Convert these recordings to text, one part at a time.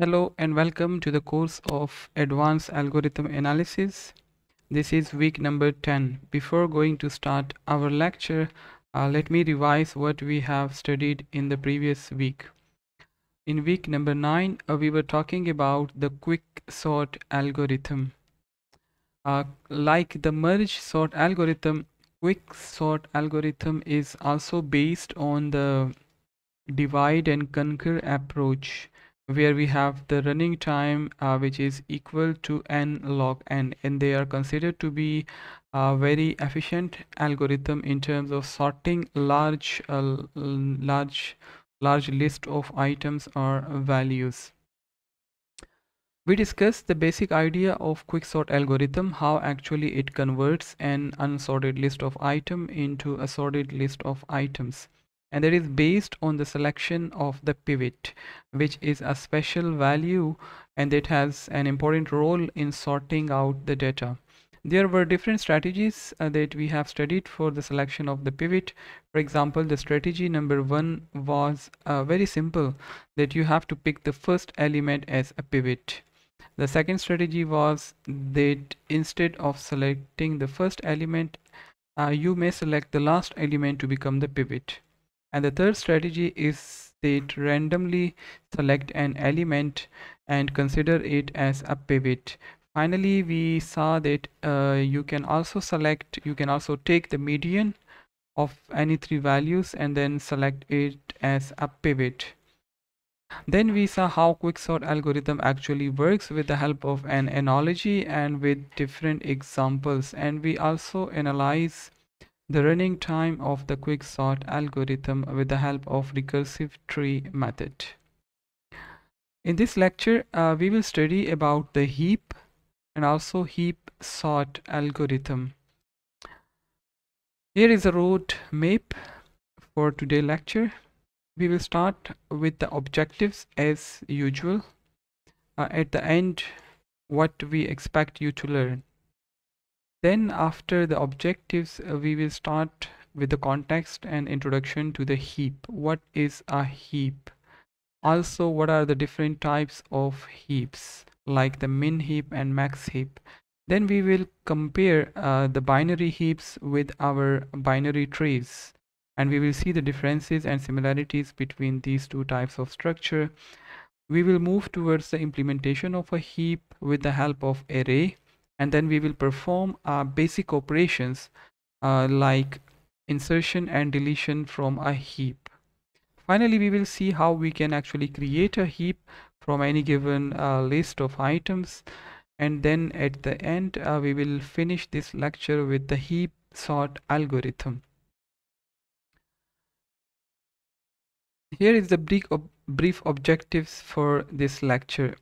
Hello and welcome to the course of Advanced Algorithm Analysis. This is week number 10. Before going to start our lecture, uh, let me revise what we have studied in the previous week. In week number 9, uh, we were talking about the quick sort algorithm. Uh, like the merge sort algorithm, quick sort algorithm is also based on the divide and conquer approach where we have the running time uh, which is equal to n log n and they are considered to be a very efficient algorithm in terms of sorting large uh, large large list of items or values. We discussed the basic idea of quicksort algorithm how actually it converts an unsorted list of item into a sorted list of items and that is based on the selection of the pivot which is a special value and it has an important role in sorting out the data. There were different strategies uh, that we have studied for the selection of the pivot. For example the strategy number one was uh, very simple that you have to pick the first element as a pivot. The second strategy was that instead of selecting the first element uh, you may select the last element to become the pivot and the third strategy is that randomly select an element and consider it as a pivot. Finally we saw that uh, you can also select you can also take the median of any three values and then select it as a pivot. Then we saw how quicksort algorithm actually works with the help of an analogy and with different examples. And we also analyze the running time of the quicksort algorithm with the help of recursive tree method. In this lecture, uh, we will study about the heap and also heap sort algorithm. Here is a road map for today lecture. We will start with the objectives as usual. Uh, at the end, what we expect you to learn. Then after the objectives, uh, we will start with the context and introduction to the heap. What is a heap? Also, what are the different types of heaps like the min heap and max heap? Then we will compare uh, the binary heaps with our binary trees and we will see the differences and similarities between these two types of structure. We will move towards the implementation of a heap with the help of array and then we will perform our basic operations uh, like insertion and deletion from a heap. Finally we will see how we can actually create a heap from any given uh, list of items. And then at the end uh, we will finish this lecture with the heap sort algorithm. Here is the brief, ob brief objectives for this lecture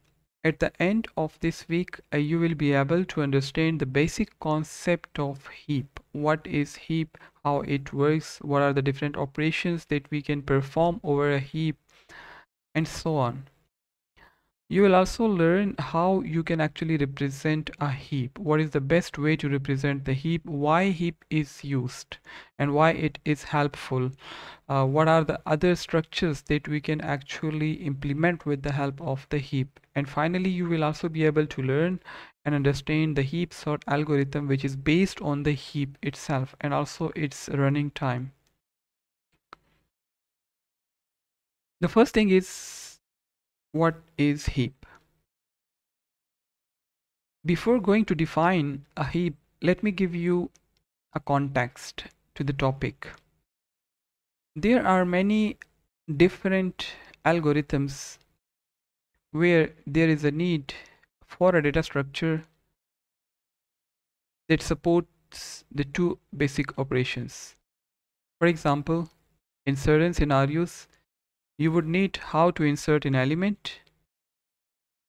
at the end of this week, uh, you will be able to understand the basic concept of heap. What is heap, how it works, what are the different operations that we can perform over a heap, and so on. You will also learn how you can actually represent a heap. What is the best way to represent the heap? Why heap is used and why it is helpful. Uh, what are the other structures that we can actually implement with the help of the heap. And finally, you will also be able to learn and understand the heap sort algorithm which is based on the heap itself and also its running time. The first thing is what is heap? Before going to define a heap, let me give you a context to the topic. There are many different algorithms where there is a need for a data structure that supports the two basic operations. For example, in certain scenarios, you would need how to insert an element.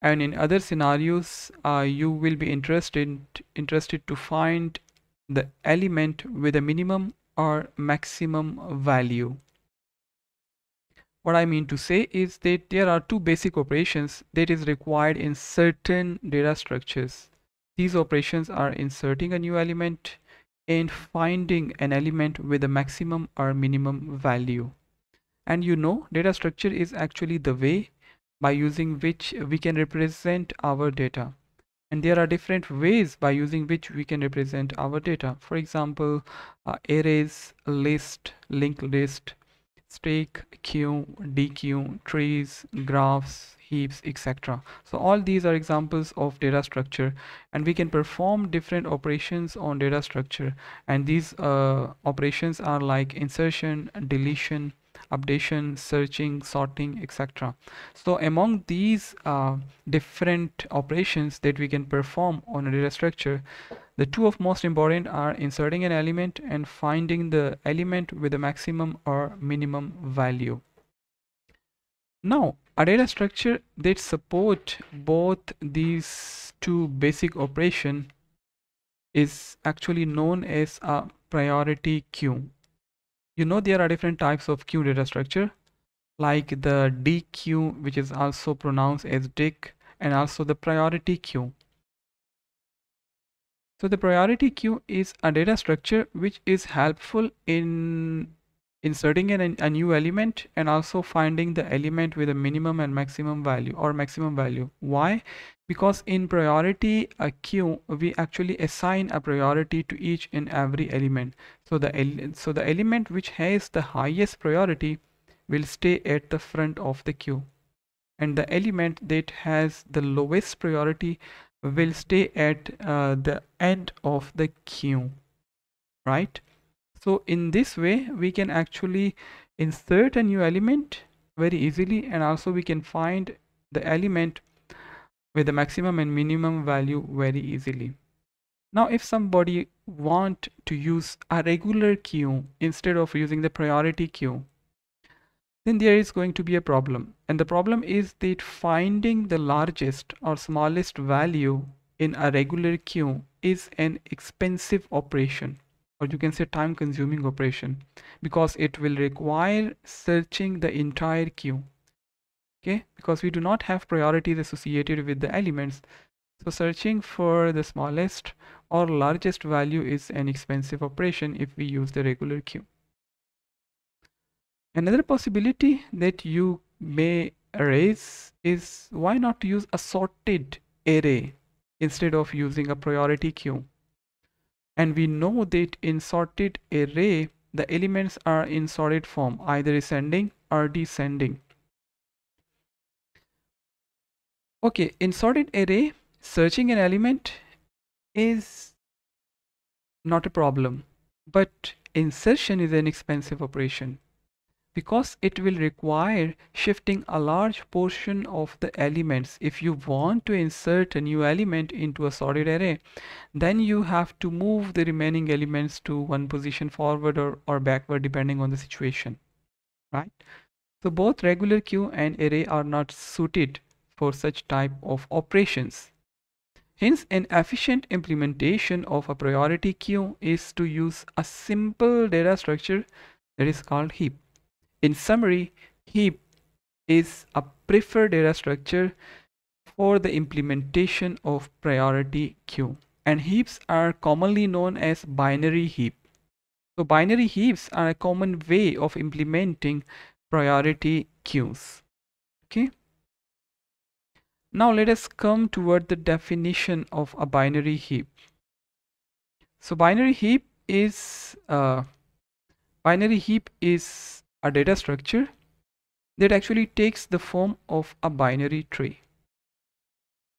And in other scenarios uh, you will be interested interested to find the element with a minimum or maximum value. What I mean to say is that there are two basic operations that is required in certain data structures. These operations are inserting a new element and finding an element with a maximum or minimum value and you know data structure is actually the way by using which we can represent our data. And there are different ways by using which we can represent our data. For example uh, arrays list linked list stack queue dequeue trees graphs heaps etc so all these are examples of data structure. And we can perform different operations on data structure. And these uh, operations are like insertion deletion updation searching sorting etc so among these uh, different operations that we can perform on a data structure the two of most important are inserting an element and finding the element with the maximum or minimum value. Now a data structure that support both these two basic operation is actually known as a priority queue you know there are different types of queue data structure like the dequeue which is also pronounced as dick and also the priority queue so the priority queue is a data structure which is helpful in inserting an, a new element and also finding the element with a minimum and maximum value or maximum value. Why? Because in priority a queue we actually assign a priority to each and every element. So the so the element which has the highest priority will stay at the front of the queue and the element that has the lowest priority will stay at uh, the end of the queue right so in this way we can actually insert a new element very easily and also we can find the element with the maximum and minimum value very easily. Now if somebody want to use a regular queue instead of using the priority queue, then there is going to be a problem. And the problem is that finding the largest or smallest value in a regular queue is an expensive operation or you can say time consuming operation because it will require searching the entire queue. Okay? Because we do not have priorities associated with the elements. So searching for the smallest or largest value is an expensive operation if we use the regular queue. Another possibility that you may raise is why not use a sorted array instead of using a priority queue and we know that in sorted array the elements are in sorted form either ascending or descending. Okay, in sorted array, searching an element is not a problem, but insertion is an expensive operation because it will require shifting a large portion of the elements. If you want to insert a new element into a sorted array, then you have to move the remaining elements to one position forward or, or backward depending on the situation, right? So both regular queue and array are not suited for such type of operations. Hence, an efficient implementation of a priority queue is to use a simple data structure that is called heap. In summary, heap is a preferred data structure for the implementation of priority queue. And heaps are commonly known as binary heap. So binary heaps are a common way of implementing priority queues. Okay. Now let us come toward the definition of a binary heap. So binary heap is uh, binary heap is a data structure that actually takes the form of a binary tree.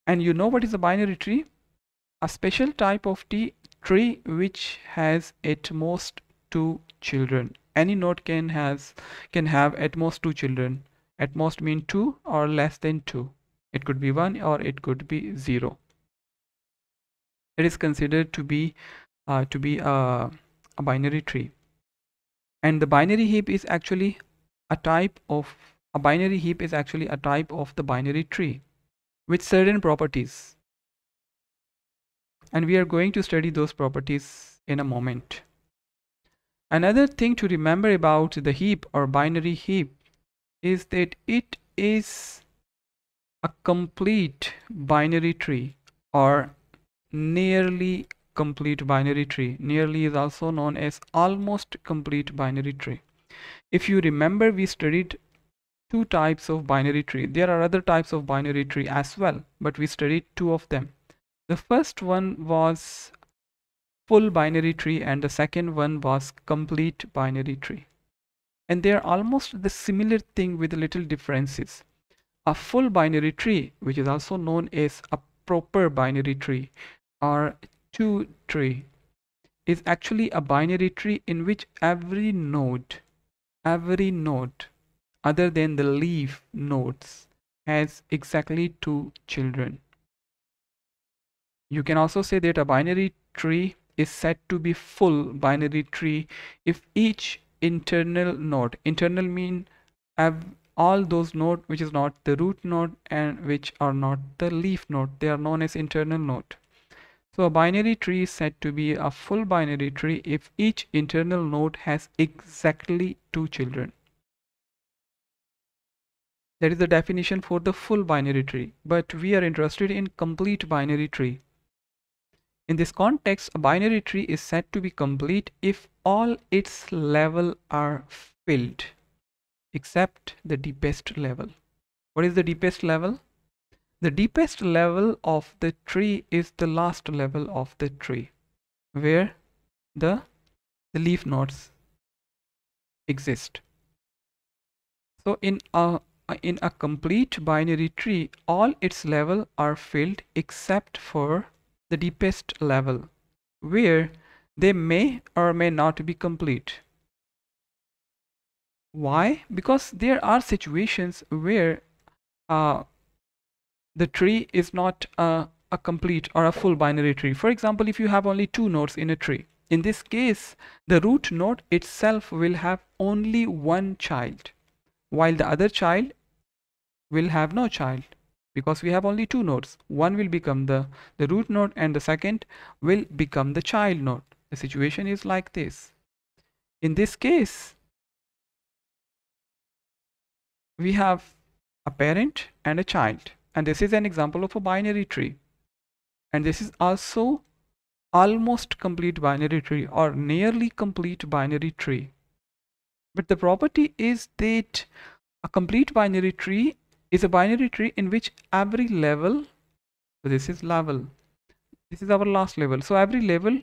And you know what is a binary tree? A special type of t tree which has at most two children. Any node can has can have at most two children. At most mean two or less than two it could be 1 or it could be 0 it is considered to be uh, to be a, a binary tree and the binary heap is actually a type of a binary heap is actually a type of the binary tree with certain properties. And we are going to study those properties in a moment. Another thing to remember about the heap or binary heap is that it is a complete binary tree or nearly complete binary tree. Nearly is also known as almost complete binary tree. If you remember, we studied two types of binary tree. There are other types of binary tree as well, but we studied two of them. The first one was full binary tree and the second one was complete binary tree. And they are almost the similar thing with little differences. A full binary tree, which is also known as a proper binary tree, are 2 tree is actually a binary tree in which every node every node other than the leaf nodes has exactly two children. You can also say that a binary tree is said to be full binary tree if each internal node internal mean all those node which is not the root node and which are not the leaf node they are known as internal node. So a binary tree is said to be a full binary tree if each internal node has exactly two children. That is the definition for the full binary tree, but we are interested in complete binary tree. In this context, a binary tree is said to be complete if all its level are filled except the deepest level. What is the deepest level? The deepest level of the tree is the last level of the tree where the, the leaf nodes exist. So in a in a complete binary tree all its level are filled except for the deepest level where they may or may not be complete. Why? Because there are situations where uh, the tree is not a, a complete or a full binary tree. For example, if you have only two nodes in a tree, in this case, the root node itself will have only one child, while the other child will have no child because we have only two nodes. One will become the, the root node and the second will become the child node. The situation is like this. In this case, we have a parent and a child and this is an example of a binary tree. And this is also almost complete binary tree or nearly complete binary tree. But the property is that a complete binary tree is a binary tree in which every level so this is level this is our last level. So every level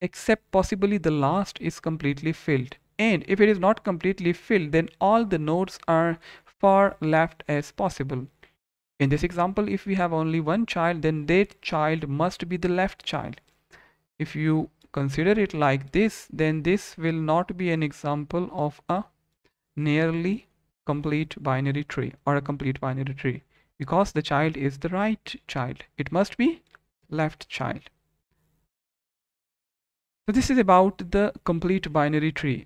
except possibly the last is completely filled. And if it is not completely filled then all the nodes are far left as possible in this example, if we have only one child, then that child must be the left child. If you consider it like this, then this will not be an example of a nearly complete binary tree or a complete binary tree because the child is the right child. It must be left child. So this is about the complete binary tree.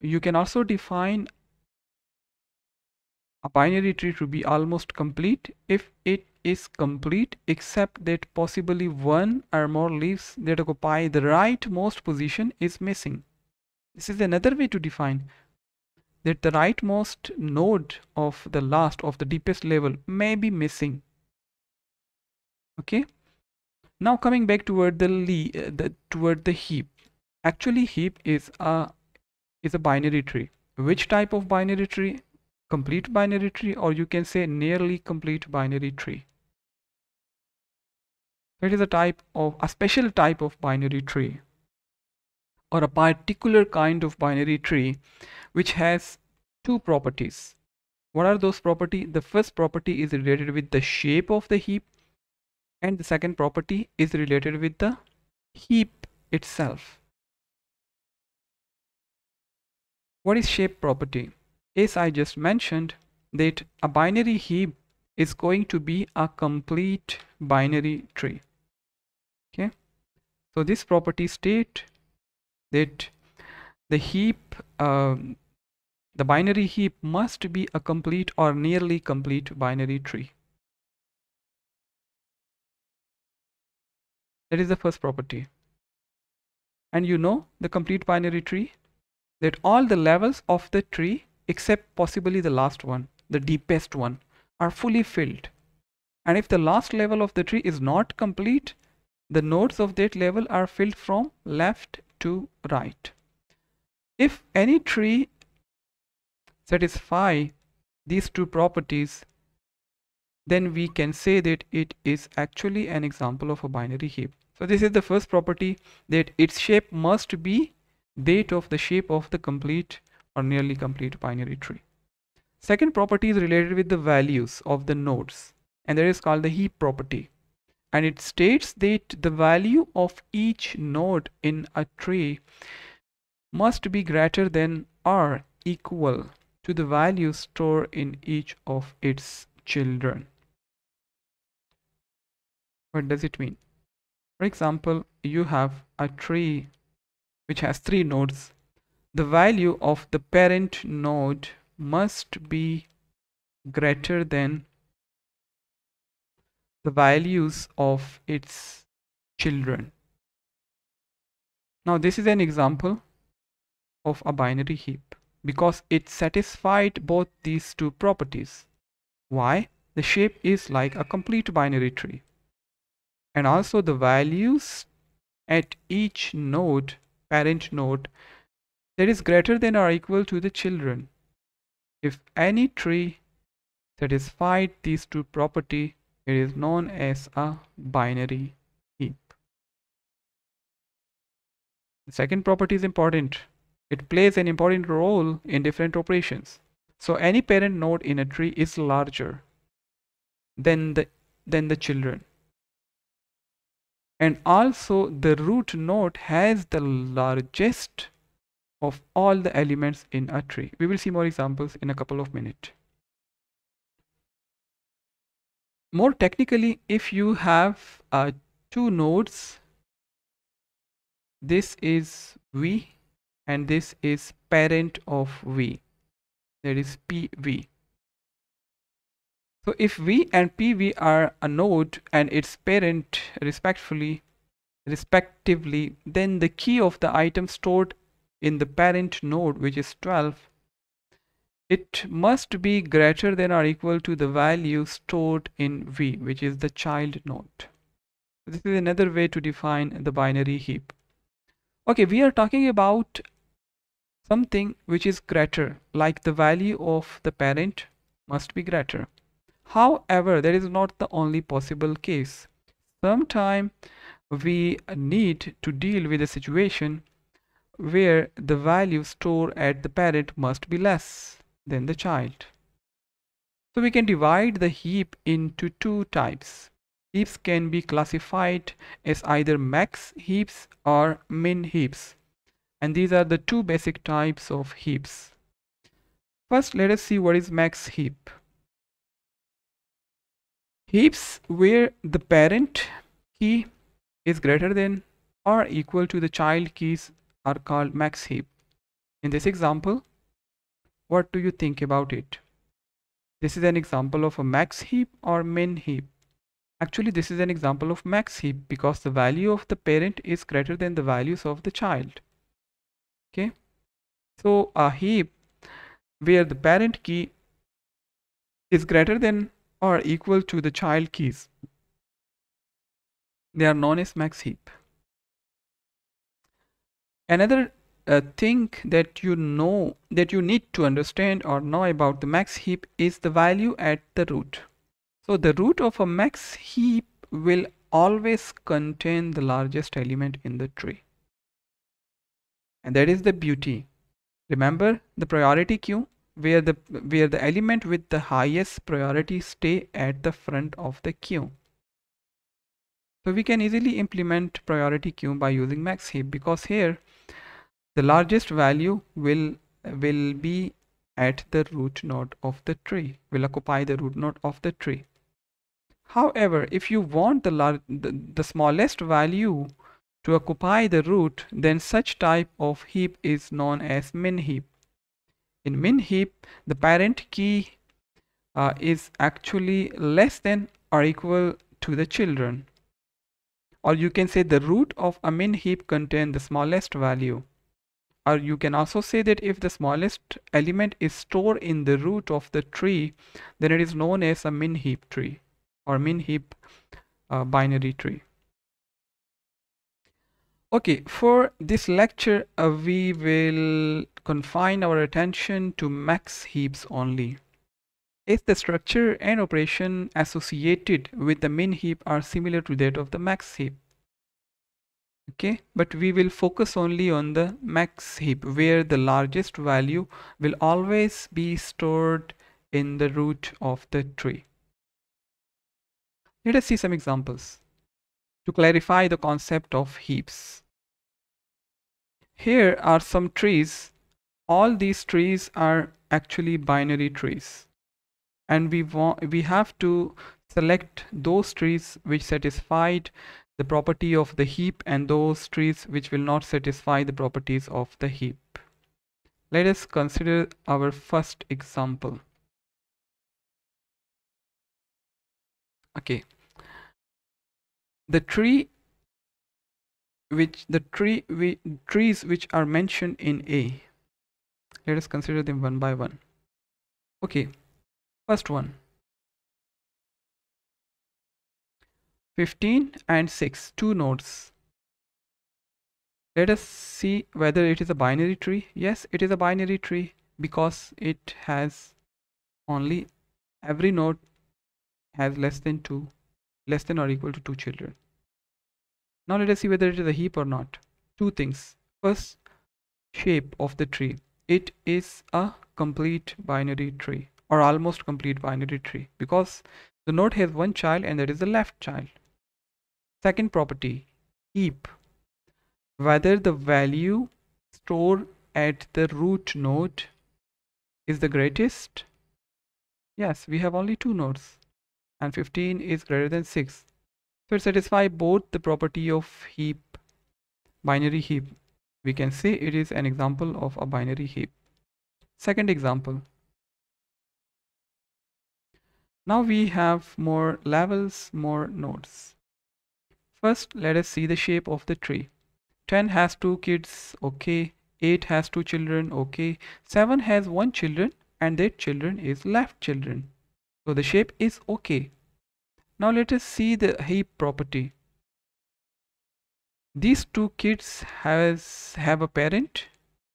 You can also define a binary tree to be almost complete if it is complete except that possibly one or more leaves that occupy the rightmost position is missing. This is another way to define that the rightmost node of the last of the deepest level may be missing. Okay. Now coming back toward the, uh, the toward the heap. Actually heap is a is a binary tree. Which type of binary tree? Complete binary tree or you can say nearly complete binary tree. It is a type of a special type of binary tree or a particular kind of binary tree which has two properties. What are those properties? The first property is related with the shape of the heap and the second property is related with the heap itself. What is shape property? As I just mentioned that a binary heap is going to be a complete binary tree. Okay? So this property state that the heap um, the binary heap must be a complete or nearly complete binary tree. That is the first property. And you know the complete binary tree? That all the levels of the tree except possibly the last one, the deepest one, are fully filled. And if the last level of the tree is not complete, the nodes of that level are filled from left to right. If any tree satisfy these two properties then we can say that it is actually an example of a binary heap. So this is the first property that its shape must be that of the shape of the complete or nearly complete binary tree. Second property is related with the values of the nodes and that is called the heap property and it states that the value of each node in a tree must be greater than or equal to the value stored in each of its children. What does it mean? For example, you have a tree which has three nodes. The value of the parent node must be greater than the values of its children. Now this is an example of a binary heap because it satisfied both these two properties. Why? The shape is like a complete binary tree. And also the values at each node, parent node, that is greater than or equal to the children. If any tree satisfied these two property it is known as a binary heap. The second property is important. It plays an important role in different operations. So any parent node in a tree is larger than the than the children. And also the root node has the largest of all the elements in a tree. We will see more examples in a couple of minutes. more technically if you have uh, two nodes this is v and this is parent of v that is pv so if v and pv are a node and its parent respectfully respectively then the key of the item stored in the parent node which is 12 it must be greater than or equal to the value stored in V, which is the child node. This is another way to define the binary heap. Okay, we are talking about something which is greater, like the value of the parent must be greater. However, that is not the only possible case. Sometime we need to deal with a situation where the value stored at the parent must be less than the child. So we can divide the heap into two types. Heaps can be classified as either max heaps or min heaps. And these are the two basic types of heaps. First, let us see what is max heap. Heaps where the parent key is greater than or equal to the child keys are called max heap. In this example, what do you think about it? This is an example of a max heap or min heap. Actually, this is an example of max heap because the value of the parent is greater than the values of the child. Okay. So a heap where the parent key is greater than or equal to the child keys. They are known as max heap. Another uh, thing that you know that you need to understand or know about the max heap is the value at the root. So the root of a max heap will always contain the largest element in the tree. And that is the beauty. Remember the priority queue where the where the element with the highest priority stay at the front of the queue. So we can easily implement priority queue by using max heap because here the largest value will will be at the root node of the tree will occupy the root node of the tree. However if you want the, the, the smallest value to occupy the root then such type of heap is known as min heap. In min heap the parent key uh, is actually less than or equal to the children. Or you can say the root of a min heap contain the smallest value or you can also say that if the smallest element is stored in the root of the tree then it is known as a min heap tree or min heap uh, binary tree Okay, for this lecture, uh, we will confine our attention to max heaps only. If the structure and operation associated with the min heap are similar to that of the max heap. Okay, but we will focus only on the max heap where the largest value will always be stored in the root of the tree. Let us see some examples to clarify the concept of heaps. Here are some trees. All these trees are actually binary trees. And we want we have to select those trees which satisfied the property of the heap and those trees which will not satisfy the properties of the heap. Let us consider our first example. Okay. The tree which the tree we, trees which are mentioned in A. Let us consider them one by one. Okay, first one. 15 and 6, two nodes. Let us see whether it is a binary tree. Yes, it is a binary tree because it has only every node has less than 2, less than or equal to 2 children. Now let us see whether it is a heap or not. Two things. First, shape of the tree. It is a complete binary tree or almost complete binary tree because the node has one child and that is the left child. Second property, heap. Whether the value stored at the root node is the greatest. Yes, we have only two nodes and 15 is greater than 6. So it satisfies both the property of heap, binary heap. We can say it is an example of a binary heap. Second example. Now we have more levels, more nodes. First, let us see the shape of the tree. 10 has two kids, okay. 8 has two children, okay. 7 has one children and that children is left children. So the shape is okay. Now let us see the heap property. These two kids has have a parent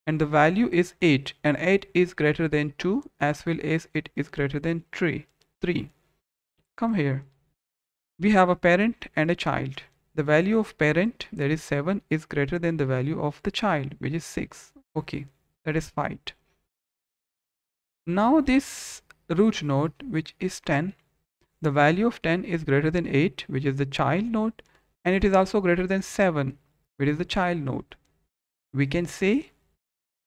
and the value is 8 and 8 is greater than 2 as well as it is greater than 3. 3. Come here. We have a parent and a child. The value of parent that is 7 is greater than the value of the child which is 6. Okay, that is fine. Now this root node which is 10 the value of 10 is greater than 8 which is the child node and it is also greater than 7 which is the child node we can say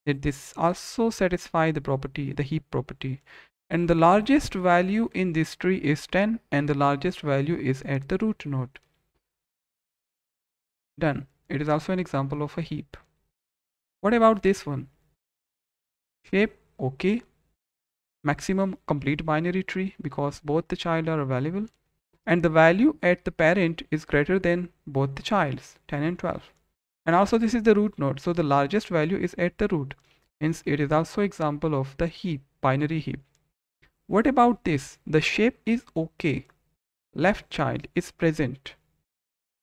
that this also satisfy the property the heap property and the largest value in this tree is 10 and the largest value is at the root node done. It is also an example of a heap. What about this one? Shape okay. Maximum complete binary tree because both the child are available. And the value at the parent is greater than both the childs 10 and 12 and also this is the root node. So the largest value is at the root. Hence it is also example of the heap binary heap. What about this? The shape is okay. Left child is present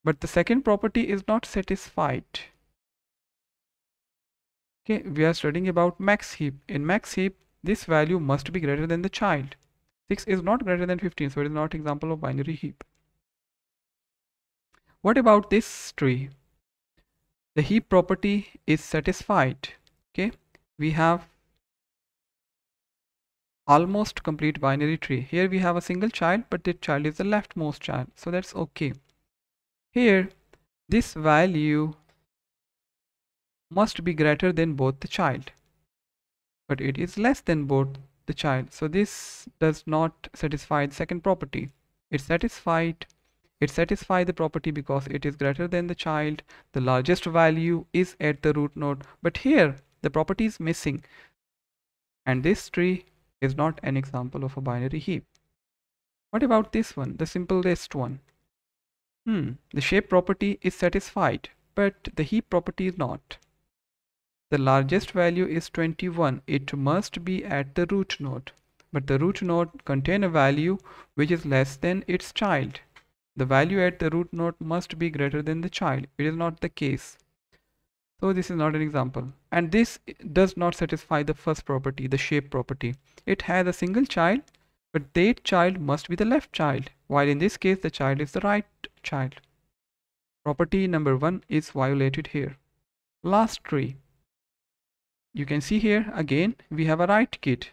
but the second property is not satisfied. Okay we are studying about max heap. In max heap this value must be greater than the child. 6 is not greater than 15 so it is not example of binary heap. What about this tree? The heap property is satisfied. Okay we have almost complete binary tree. Here we have a single child but the child is the leftmost child so that's okay here this value must be greater than both the child. But it is less than both the child. So this does not satisfy the second property. It satisfied it satisfies the property because it is greater than the child. The largest value is at the root node. But here the property is missing. And this tree is not an example of a binary heap. What about this one the simplest one hmm the shape property is satisfied but the heap property is not the largest value is 21. It must be at the root node. But the root node contain a value which is less than its child. The value at the root node must be greater than the child. It is not the case. so this is not an example and this does not satisfy the first property the shape property it has a single child but that child must be the left child while in this case the child is the right child. Property number one is violated here. Last tree. You can see here again we have a right kid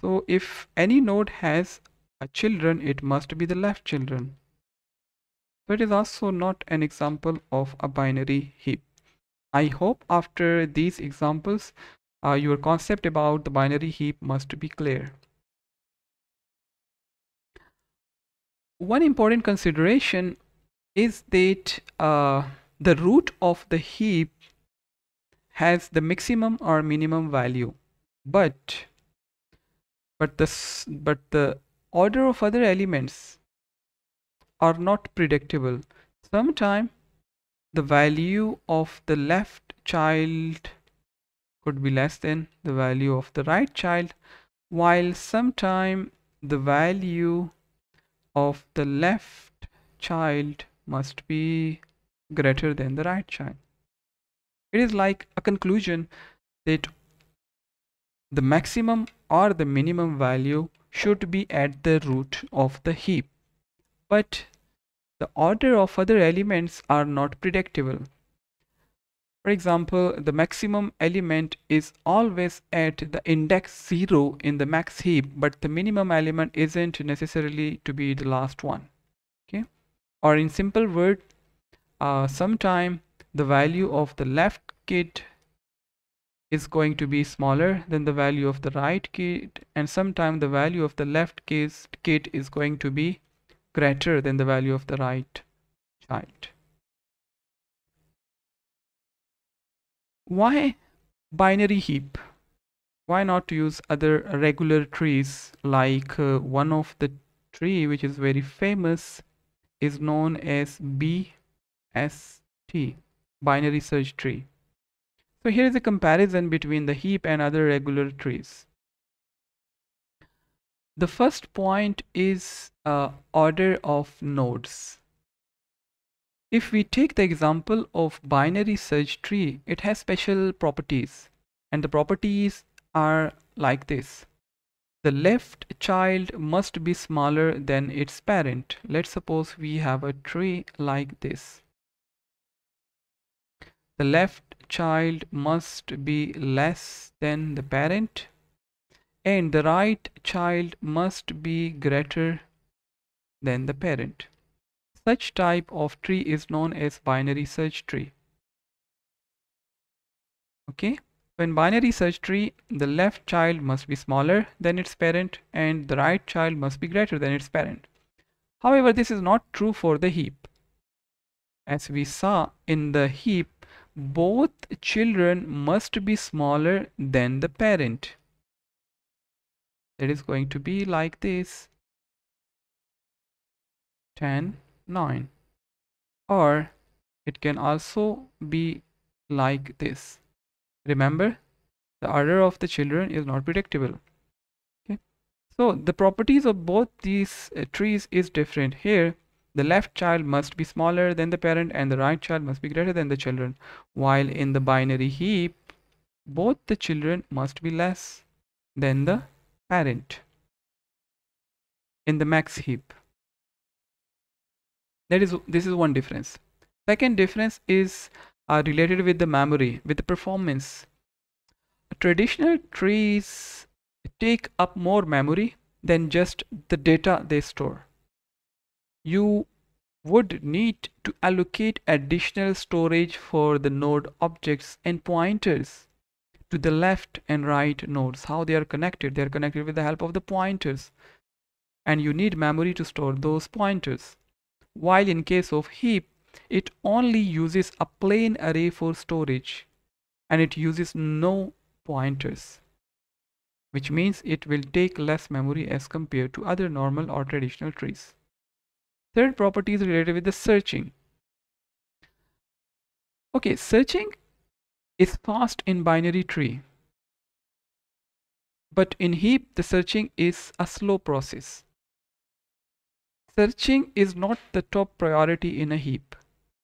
so if any node has a children it must be the left children. So it is also not an example of a binary heap. I hope after these examples uh, your concept about the binary heap must be clear one important consideration is that uh, the root of the heap has the maximum or minimum value. But but this but the order of other elements are not predictable. Sometime the value of the left child could be less than the value of the right child while sometime the value of the left child must be greater than the right child it is like a conclusion that the maximum or the minimum value should be at the root of the heap. But the order of other elements are not predictable. For example, the maximum element is always at the index 0 in the max heap, but the minimum element isn't necessarily to be the last one. Okay? Or in simple word, uh, sometime the value of the left kid is going to be smaller than the value of the right kid and sometimes the value of the left kid is going to be greater than the value of the right child. Why binary heap? Why not use other regular trees like uh, one of the tree which is very famous is known as BST binary search tree. So here is a comparison between the heap and other regular trees. The first point is uh, order of nodes. If we take the example of binary search tree, it has special properties and the properties are like this. The left child must be smaller than its parent. Let's suppose we have a tree like this the left child must be less than the parent and the right child must be greater than the parent. Such type of tree is known as binary search tree. Okay, when binary search tree, the left child must be smaller than its parent and the right child must be greater than its parent. However, this is not true for the heap. As we saw in the heap, both children must be smaller than the parent. It is going to be like this 10, 9 or it can also be like this. Remember the order of the children is not predictable. Okay. So the properties of both these uh, trees is different. Here the left child must be smaller than the parent and the right child must be greater than the children. While in the binary heap, both the children must be less than the parent in the max heap. That is, this is one difference. Second difference is uh, related with the memory, with the performance. Traditional trees take up more memory than just the data they store. You would need to allocate additional storage for the node objects and pointers to the left and right nodes. How they are connected? They are connected with the help of the pointers. And you need memory to store those pointers while in case of heap it only uses a plain array for storage and it uses no pointers which means it will take less memory as compared to other normal or traditional trees Third property is related with the searching. Okay, searching is fast in binary tree. But in heap, the searching is a slow process. Searching is not the top priority in a heap.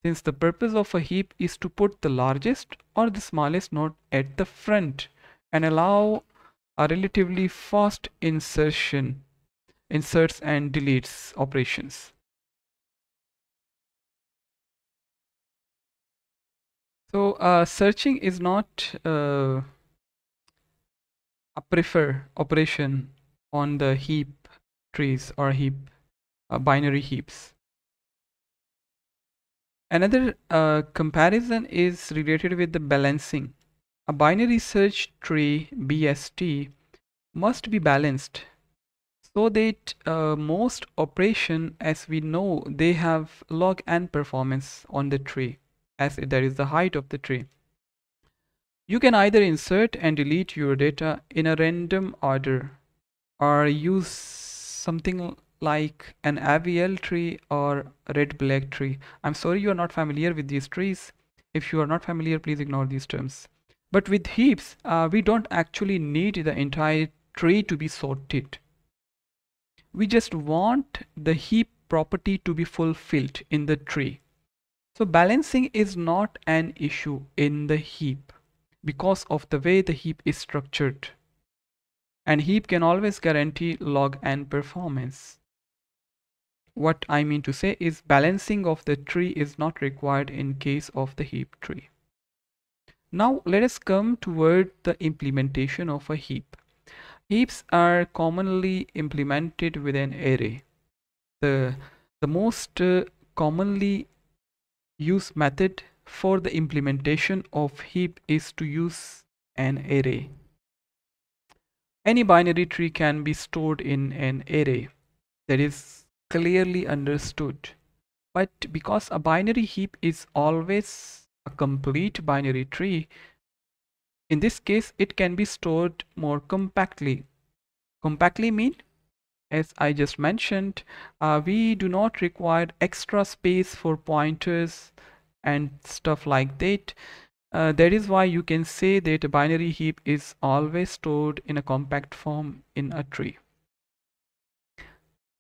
since the purpose of a heap is to put the largest or the smallest node at the front and allow a relatively fast insertion inserts and deletes operations so uh, searching is not uh, a prefer operation on the heap trees or heap uh, binary heaps Another uh, comparison is related with the balancing. A binary search tree BST must be balanced so that uh, most operation as we know they have log n performance on the tree as that is the height of the tree. You can either insert and delete your data in a random order or use something like an AVL tree or red black tree. I'm sorry you are not familiar with these trees. If you are not familiar, please ignore these terms. But with heaps, uh, we don't actually need the entire tree to be sorted. We just want the heap property to be fulfilled in the tree. So balancing is not an issue in the heap because of the way the heap is structured. And heap can always guarantee log n performance what I mean to say is balancing of the tree is not required in case of the heap tree. Now let us come toward the implementation of a heap. Heaps are commonly implemented with an array. The, the most uh, commonly used method for the implementation of heap is to use an array. Any binary tree can be stored in an array. That is clearly understood. But because a binary heap is always a complete binary tree, in this case it can be stored more compactly. Compactly mean as I just mentioned, uh, we do not require extra space for pointers and stuff like that. Uh, that is why you can say that a binary heap is always stored in a compact form in a tree.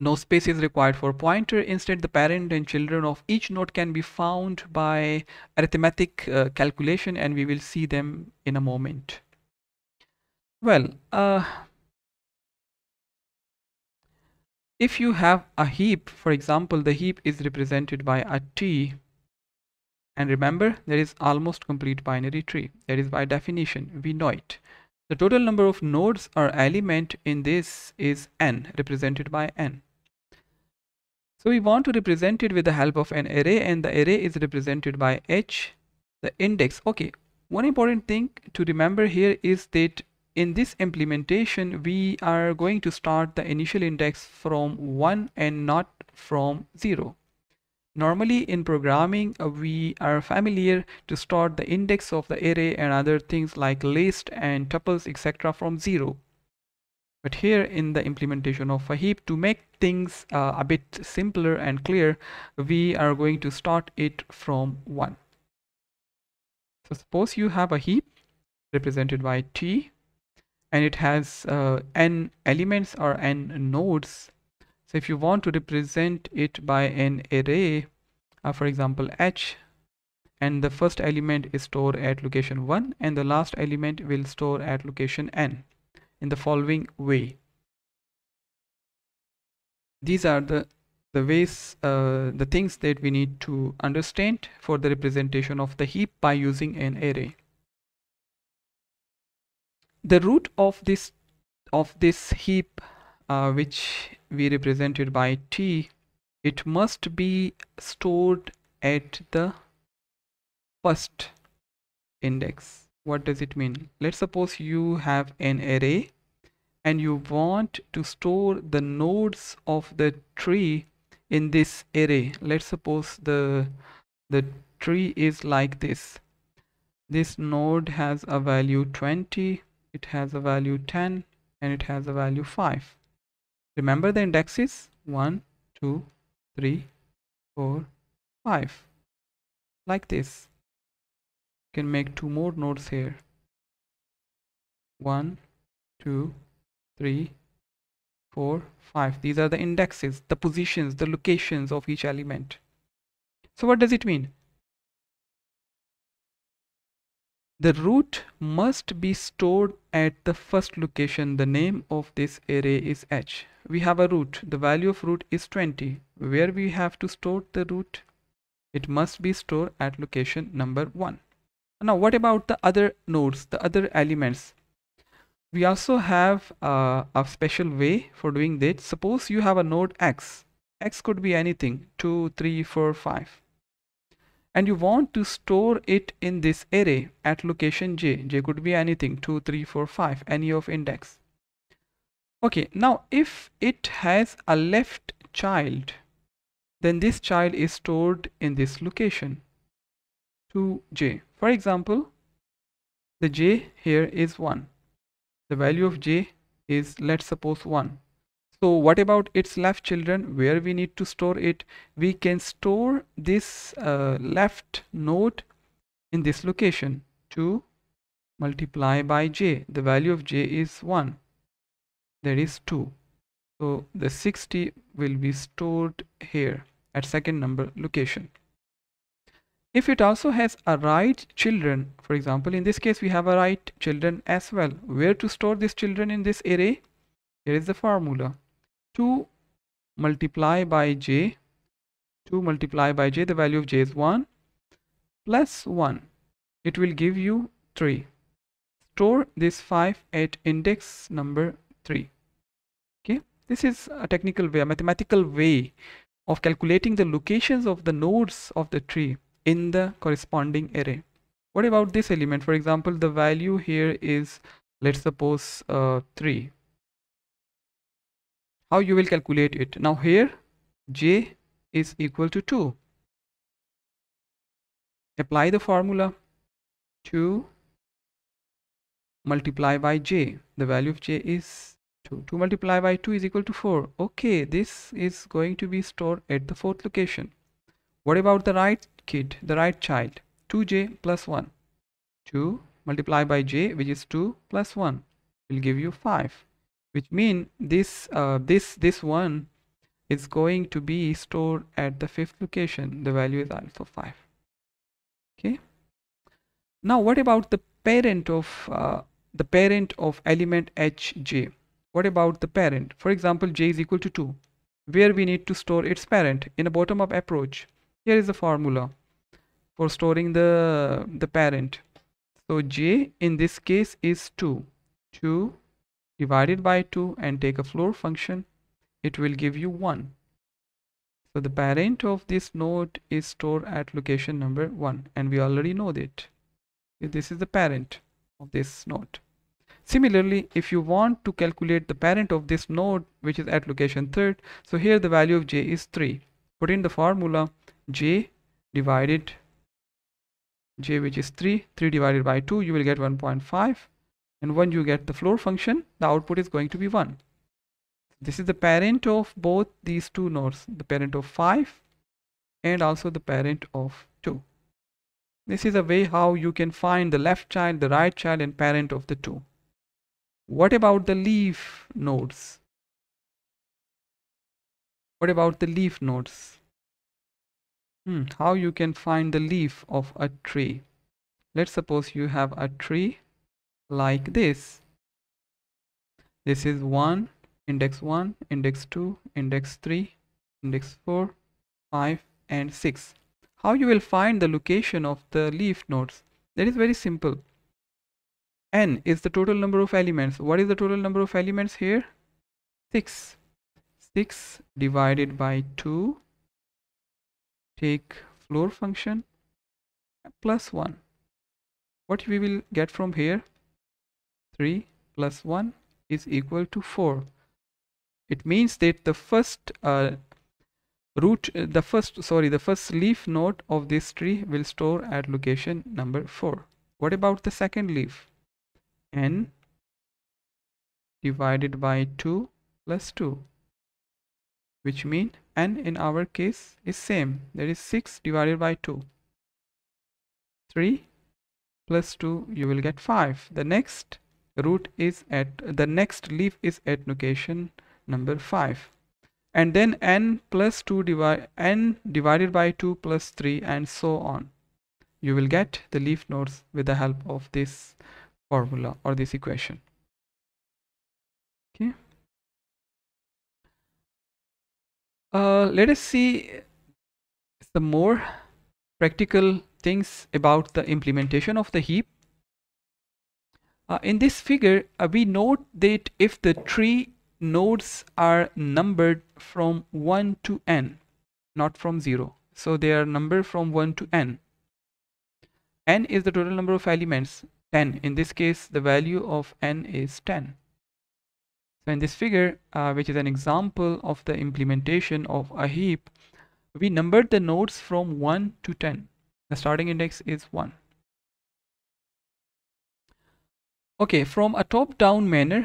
No space is required for pointer. Instead, the parent and children of each node can be found by arithmetic uh, calculation and we will see them in a moment. Well, uh, if you have a heap, for example, the heap is represented by a T and remember there is almost complete binary tree. That is by definition, we know it. The total number of nodes or element in this is n represented by n. So we want to represent it with the help of an array and the array is represented by h, the index. Okay, one important thing to remember here is that in this implementation we are going to start the initial index from 1 and not from 0. Normally in programming uh, we are familiar to start the index of the array and other things like list and tuples etc from 0. But here in the implementation of a heap to make things uh, a bit simpler and clear we are going to start it from 1. So suppose you have a heap represented by T and it has uh, n elements or n nodes so if you want to represent it by an array, uh, for example, h, and the first element is stored at location 1 and the last element will store at location n in the following way. These are the the ways, uh, the things that we need to understand for the representation of the heap by using an array. The root of this of this heap uh, which we represented by t it must be stored at the first index. What does it mean? Let's suppose you have an array and you want to store the nodes of the tree in this array. Let's suppose the the tree is like this. This node has a value 20 it has a value 10 and it has a value 5 Remember the indexes 1, 2, 3, 4, 5. Like this. You can make two more nodes here. 1, 2, 3, 4, 5. These are the indexes, the positions, the locations of each element. So what does it mean? the root must be stored at the first location the name of this array is h we have a root. The value of root is 20 where we have to store the root? It must be stored at location number 1 now what about the other nodes the other elements? We also have uh, a special way for doing that suppose you have a node x. X could be anything 2 3 4 5 and you want to store it in this array at location j. J could be anything 2 3 4 5 any of index okay now if it has a left child then this child is stored in this location 2j for example the j here is 1 the value of j is let's suppose 1 so what about its left children? Where we need to store it? We can store this uh, left node in this location 2 multiply by j. The value of j is 1 that is 2 so the 60 will be stored here at second number location. If it also has a right children for example in this case we have a right children as well. Where to store these children in this array? Here is the formula. 2 multiply by j 2 multiply by j the value of j is 1 plus 1 it will give you 3 store this 5 at index number 3 okay this is a technical way a mathematical way of calculating the locations of the nodes of the tree in the corresponding array. What about this element? For example the value here is let's suppose uh, 3 how you will calculate it? Now here j is equal to 2 apply the formula 2 multiply by j. The value of j is 2 2 multiply by 2 is equal to 4 okay this is going to be stored at the fourth location. What about the right kid the right child? 2j plus 1 2 multiply by j which is 2 plus 1 will give you 5 which mean this uh, this this one is going to be stored at the fifth location. The value is also 5 okay. Now what about the parent of uh, the parent of element hj what about the parent? For example j is equal to 2 where we need to store its parent? In a bottom up approach. Here is the formula for storing the the parent. So j in this case is 2 2 divided by 2 and take a floor function. It will give you 1 so the parent of this node is stored at location number 1 and we already know that. This is the parent of this node similarly if you want to calculate the parent of this node which is at location third so here the value of j is 3 put in the formula j divided j which is 3 3 divided by 2 you will get 1.5 and when you get the floor function the output is going to be 1 this is the parent of both these two nodes the parent of 5 and also the parent of 2 this is a way how you can find the left child the right child and parent of the two what about the leaf nodes what about the leaf nodes hmm, how you can find the leaf of a tree? Let's suppose you have a tree like this. This is 1 index 1 index 2 index 3 index 4 5 and 6 how you will find the location of the leaf nodes that is very simple n is the total number of elements. What is the total number of elements here? 6 6 divided by 2 take floor function plus 1 what we will get from here? 3 plus 1 is equal to 4 it means that the first uh, root uh, the first sorry the first leaf node of this tree will store at location number 4 what about the second leaf n divided by 2 plus 2 which mean n in our case is same. That is 6 divided by 2 3 plus 2 you will get 5 the next root is at the next leaf is at location number 5 and then n plus 2 divide n divided by 2 plus 3 and so on. You will get the leaf nodes with the help of this formula or this equation. Okay. Uh, let us see some more practical things about the implementation of the heap. Uh, in this figure uh, we note that if the tree nodes are numbered from 1 to n not from 0 so they are numbered from 1 to n. n is the total number of elements 10 in this case the value of n is 10 so in this figure uh, which is an example of the implementation of a heap we numbered the nodes from 1 to 10 the starting index is 1 okay from a top down manner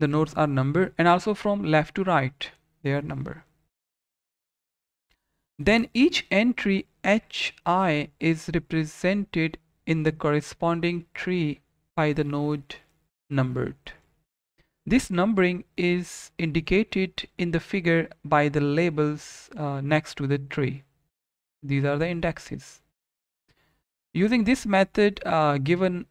the nodes are numbered and also from left to right they are numbered. Then each entry hi is represented in the corresponding tree by the node numbered. This numbering is indicated in the figure by the labels uh, next to the tree. These are the indexes. Using this method, uh, given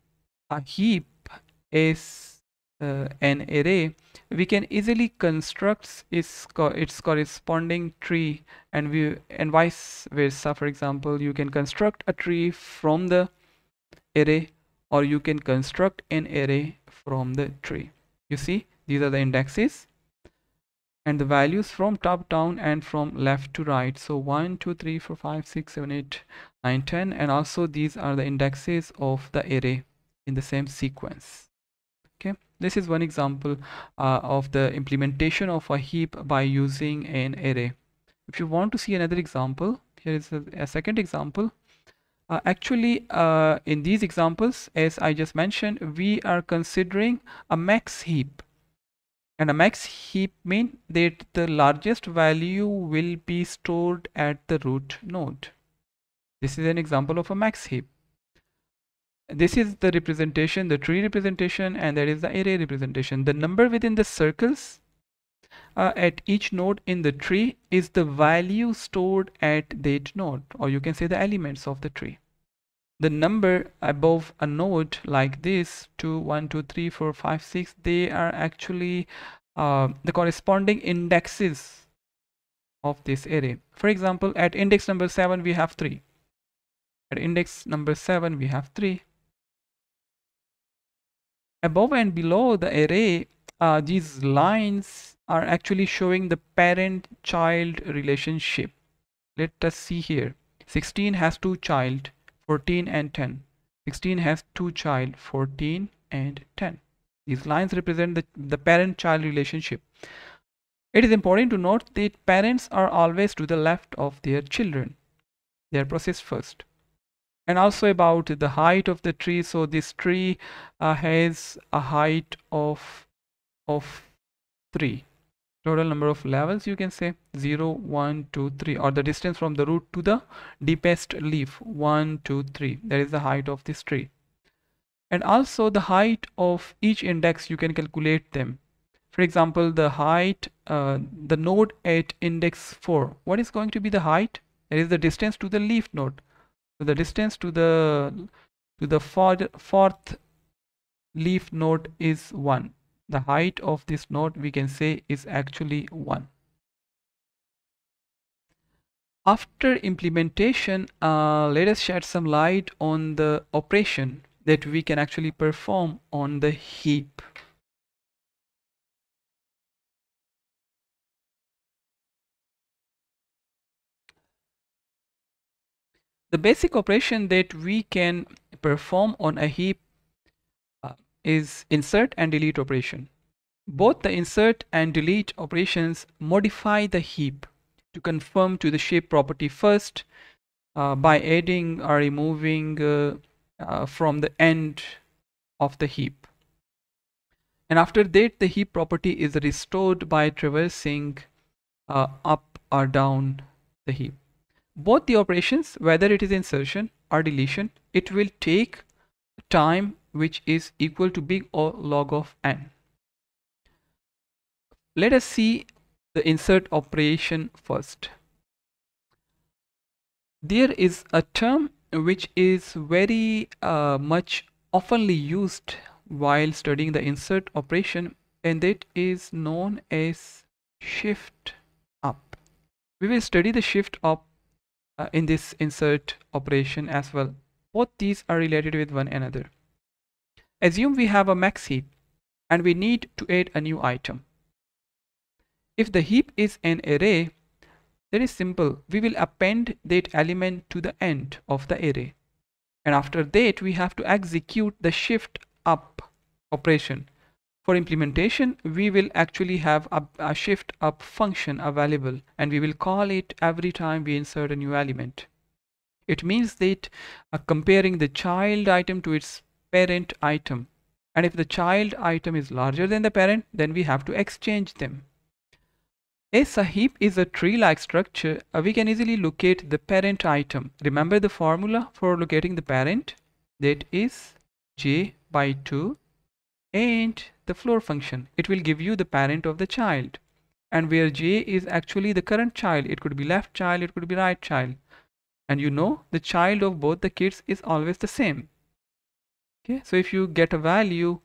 a heap is uh, an array, we can easily construct its, co its corresponding tree and we and vice versa for example you can construct a tree from the array or you can construct an array from the tree you see these are the indexes and the values from top down and from left to right so 1 2 3 4 5 6 7 8 9 10 and also these are the indexes of the array in the same sequence Okay, this is one example uh, of the implementation of a heap by using an array. If you want to see another example, here is a, a second example. Uh, actually, uh, in these examples, as I just mentioned, we are considering a max heap. And a max heap means that the largest value will be stored at the root node. This is an example of a max heap this is the representation the tree representation and that is the array representation the number within the circles uh, at each node in the tree is the value stored at that node or you can say the elements of the tree. The number above a node like this 2 1 2 3 4 5 6 they are actually uh, the corresponding indexes of this array. For example at index number 7 we have 3 at index number 7 we have 3 above and below the array uh, these lines are actually showing the parent child relationship. Let us see here. 16 has two child 14 and 10 16 has two child 14 and 10 these lines represent the, the parent child relationship. It is important to note that parents are always to the left of their children. They are processed first. And also about the height of the tree. So this tree uh, has a height of of 3 total number of levels you can say 0 1 2 3 or the distance from the root to the deepest leaf 1 2 3 that is the height of this tree. And also the height of each index you can calculate them. For example the height uh, the node at index 4 what is going to be the height? That is the distance to the leaf node. So the distance to the to the fourth leaf node is 1. The height of this node we can say is actually 1. After implementation, uh, let us shed some light on the operation that we can actually perform on the heap. The basic operation that we can perform on a heap is insert and delete operation. Both the insert and delete operations modify the heap to conform to the shape property first uh, by adding or removing uh, uh from the end of the heap. And after that, the heap property is restored by traversing uh, up or down the heap both the operations whether it is insertion or deletion it will take time which is equal to big O log of n let us see the insert operation first there is a term which is very uh, much oftenly used while studying the insert operation and that is known as shift up. We will study the shift up uh, in this insert operation as well. Both these are related with one another. Assume we have a max heap and we need to add a new item. If the heap is an array, that is simple. We will append that element to the end of the array. And after that, we have to execute the shift up operation. For implementation, we will actually have a, a shift up function available and we will call it every time we insert a new element. It means that uh, comparing the child item to its parent item. And if the child item is larger than the parent, then we have to exchange them. As a heap is a tree-like structure, uh, we can easily locate the parent item. Remember the formula for locating the parent? That is j by 2 and the floor function. It will give you the parent of the child. And where j is actually the current child, it could be left child, it could be right child. And you know the child of both the kids is always the same. Okay, so if you get a value,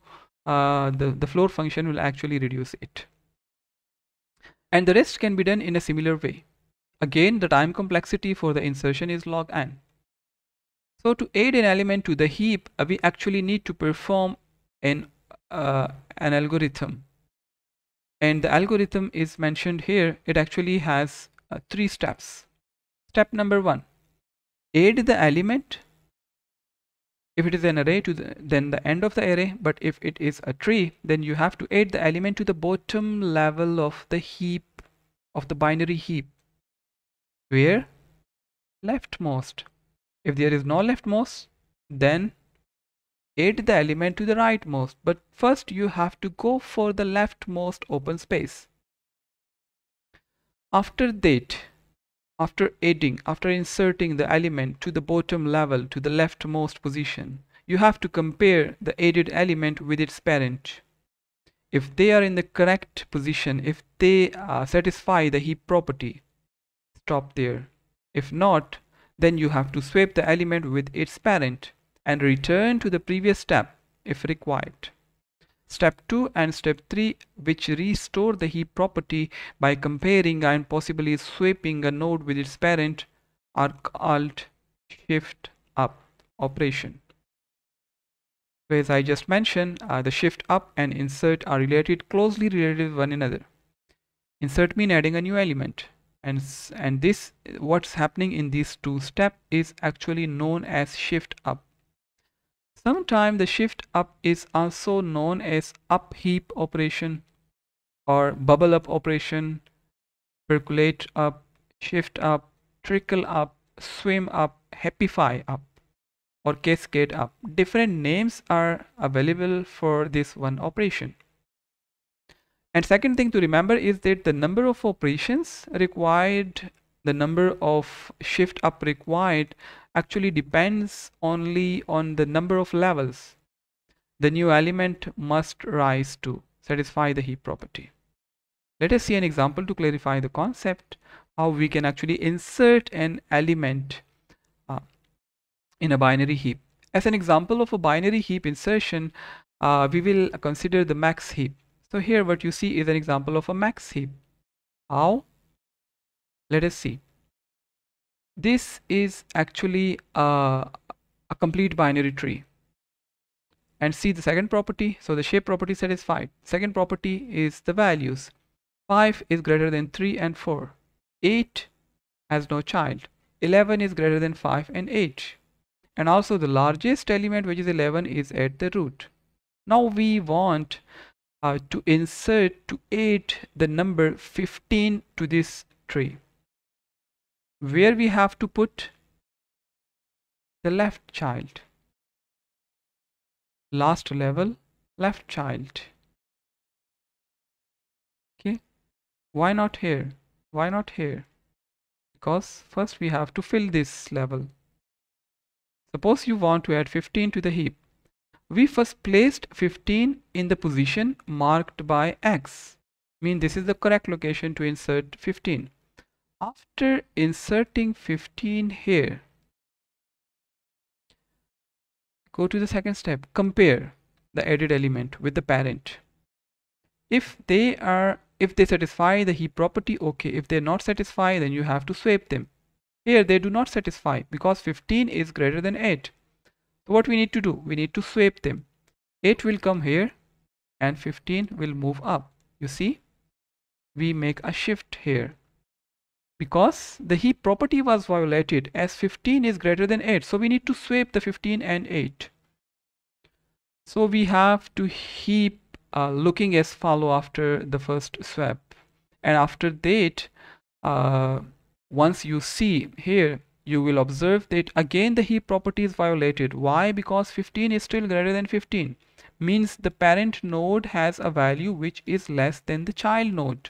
uh, the, the floor function will actually reduce it and the rest can be done in a similar way. Again, the time complexity for the insertion is log n. So to add an element to the heap, uh, we actually need to perform an, uh, an algorithm. And the algorithm is mentioned here. It actually has uh, three steps. Step number one, add the element. If it is an array to the, then the end of the array, but if it is a tree, then you have to add the element to the bottom level of the heap of the binary heap. Where? Leftmost. If there is no leftmost then add the element to the rightmost. But first you have to go for the leftmost open space. After that after adding after inserting the element to the bottom level to the leftmost position you have to compare the added element with its parent. If they are in the correct position if they uh, satisfy the heap property stop there. If not then you have to swap the element with its parent and return to the previous step if required step 2 and step 3 which restore the heap property by comparing and possibly swapping a node with its parent are called shift up operation as I just mentioned, uh, the shift up and insert are related closely related with one another. Insert mean adding a new element and and this what's happening in these two steps is actually known as shift up. Sometimes the shift up is also known as up heap operation or bubble up operation, percolate up, shift up, trickle up, swim up, heapify up or cascade up. Different names are available for this one operation. And second thing to remember is that the number of operations required, the number of shift up required actually depends only on the number of levels the new element must rise to satisfy the heap property. Let us see an example to clarify the concept how we can actually insert an element in a binary heap. As an example of a binary heap insertion, uh, we will consider the max heap. So here what you see is an example of a max heap. How? Let us see. This is actually a, a complete binary tree. And see the second property. So the shape property satisfied. Second property is the values. 5 is greater than 3 and 4. 8 has no child. 11 is greater than 5 and 8 and also the largest element which is 11 is at the root now we want uh, to insert to add the number 15 to this tree where we have to put the left child last level left child okay why not here why not here because first we have to fill this level Suppose you want to add 15 to the heap. We first placed 15 in the position marked by X. Mean this is the correct location to insert 15. After inserting 15 here, go to the second step compare the added element with the parent. If they are if they satisfy the heap property okay. If they're not satisfied then you have to swap them. Here they do not satisfy because 15 is greater than 8 so what we need to do? We need to swap them. 8 will come here and 15 will move up. You see? We make a shift here because the heap property was violated as 15 is greater than 8 so we need to swap the 15 and 8 so we have to heap uh, looking as follow after the first swap. And after that uh, once you see here you will observe that again the heap property is violated. Why? Because 15 is still greater than 15 means the parent node has a value which is less than the child node.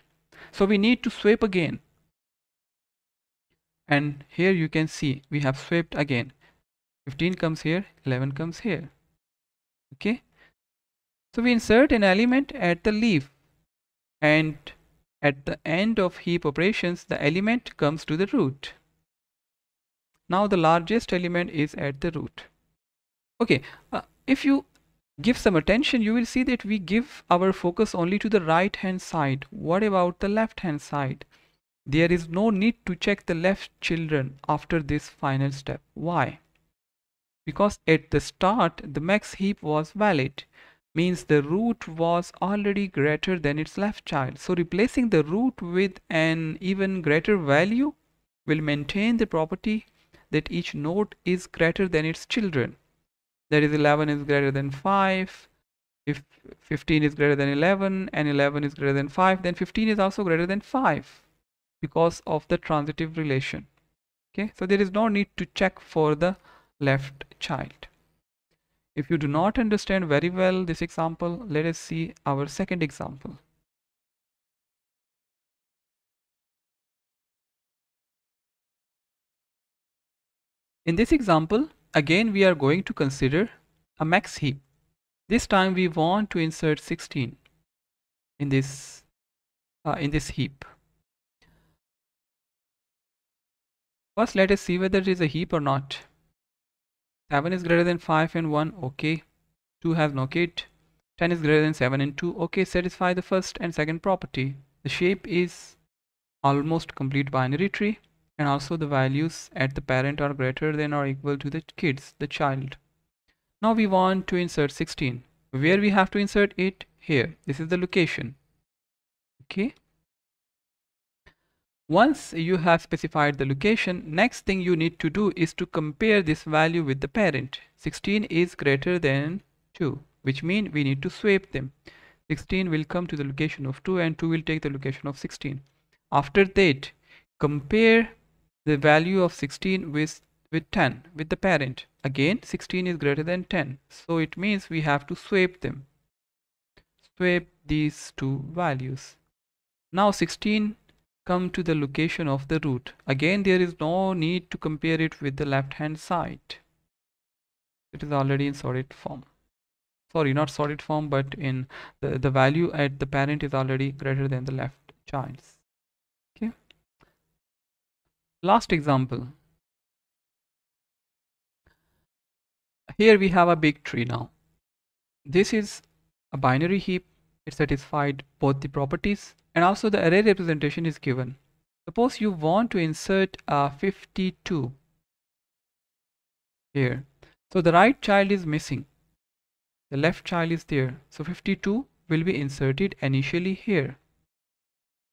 So we need to swap again and here you can see we have swapped again. 15 comes here 11 comes here. Okay? So we insert an element at the leaf. And at the end of heap operations the element comes to the root. Now the largest element is at the root. Okay uh, if you give some attention you will see that we give our focus only to the right hand side. What about the left hand side there is no need to check the left children after this final step. Why? Because at the start the max heap was valid means the root was already greater than its left child. So replacing the root with an even greater value will maintain the property that each node is greater than its children. That is 11 is greater than 5. If 15 is greater than 11 and 11 is greater than 5 then 15 is also greater than 5 because of the transitive relation. Okay? So there is no need to check for the left child. If you do not understand very well this example let us see our second example. In this example again we are going to consider a max heap. This time we want to insert 16 in this uh, in this heap First let us see whether it is a heap or not. 7 is greater than 5 and 1, okay. 2 has no kit. 10 is greater than 7 and 2, okay. Satisfy the first and second property. The shape is almost complete binary tree and also the values at the parent are greater than or equal to the kids, the child. Now we want to insert 16. Where we have to insert it? Here. This is the location. Okay. Once you have specified the location, next thing you need to do is to compare this value with the parent. 16 is greater than 2, which means we need to swap them. 16 will come to the location of 2 and 2 will take the location of 16. After that, compare the value of 16 with, with 10, with the parent. Again, 16 is greater than 10. So it means we have to swap them. Swap these two values. Now 16 come to the location of the root. Again, there is no need to compare it with the left hand side. It is already in sorted form. Sorry, not sorted form, but in the, the value at the parent is already greater than the left child's. Okay. Last example. Here we have a big tree now. This is a binary heap. It satisfied both the properties and also the array representation is given. Suppose you want to insert a 52 here. So the right child is missing. The left child is there. So 52 will be inserted initially here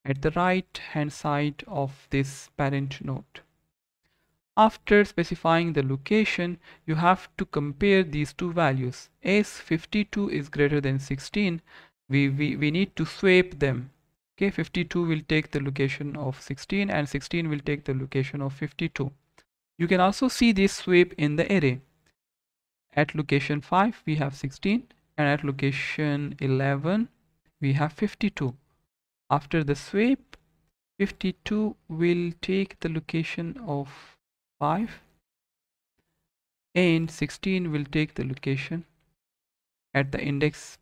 at the right hand side of this parent node. After specifying the location you have to compare these two values. As 52 is greater than 16 we, we, we need to swap them okay 52 will take the location of 16 and 16 will take the location of 52 you can also see this swap in the array. At location 5 we have 16 and at location 11 we have 52 after the swap 52 will take the location of 5 and 16 will take the location at the index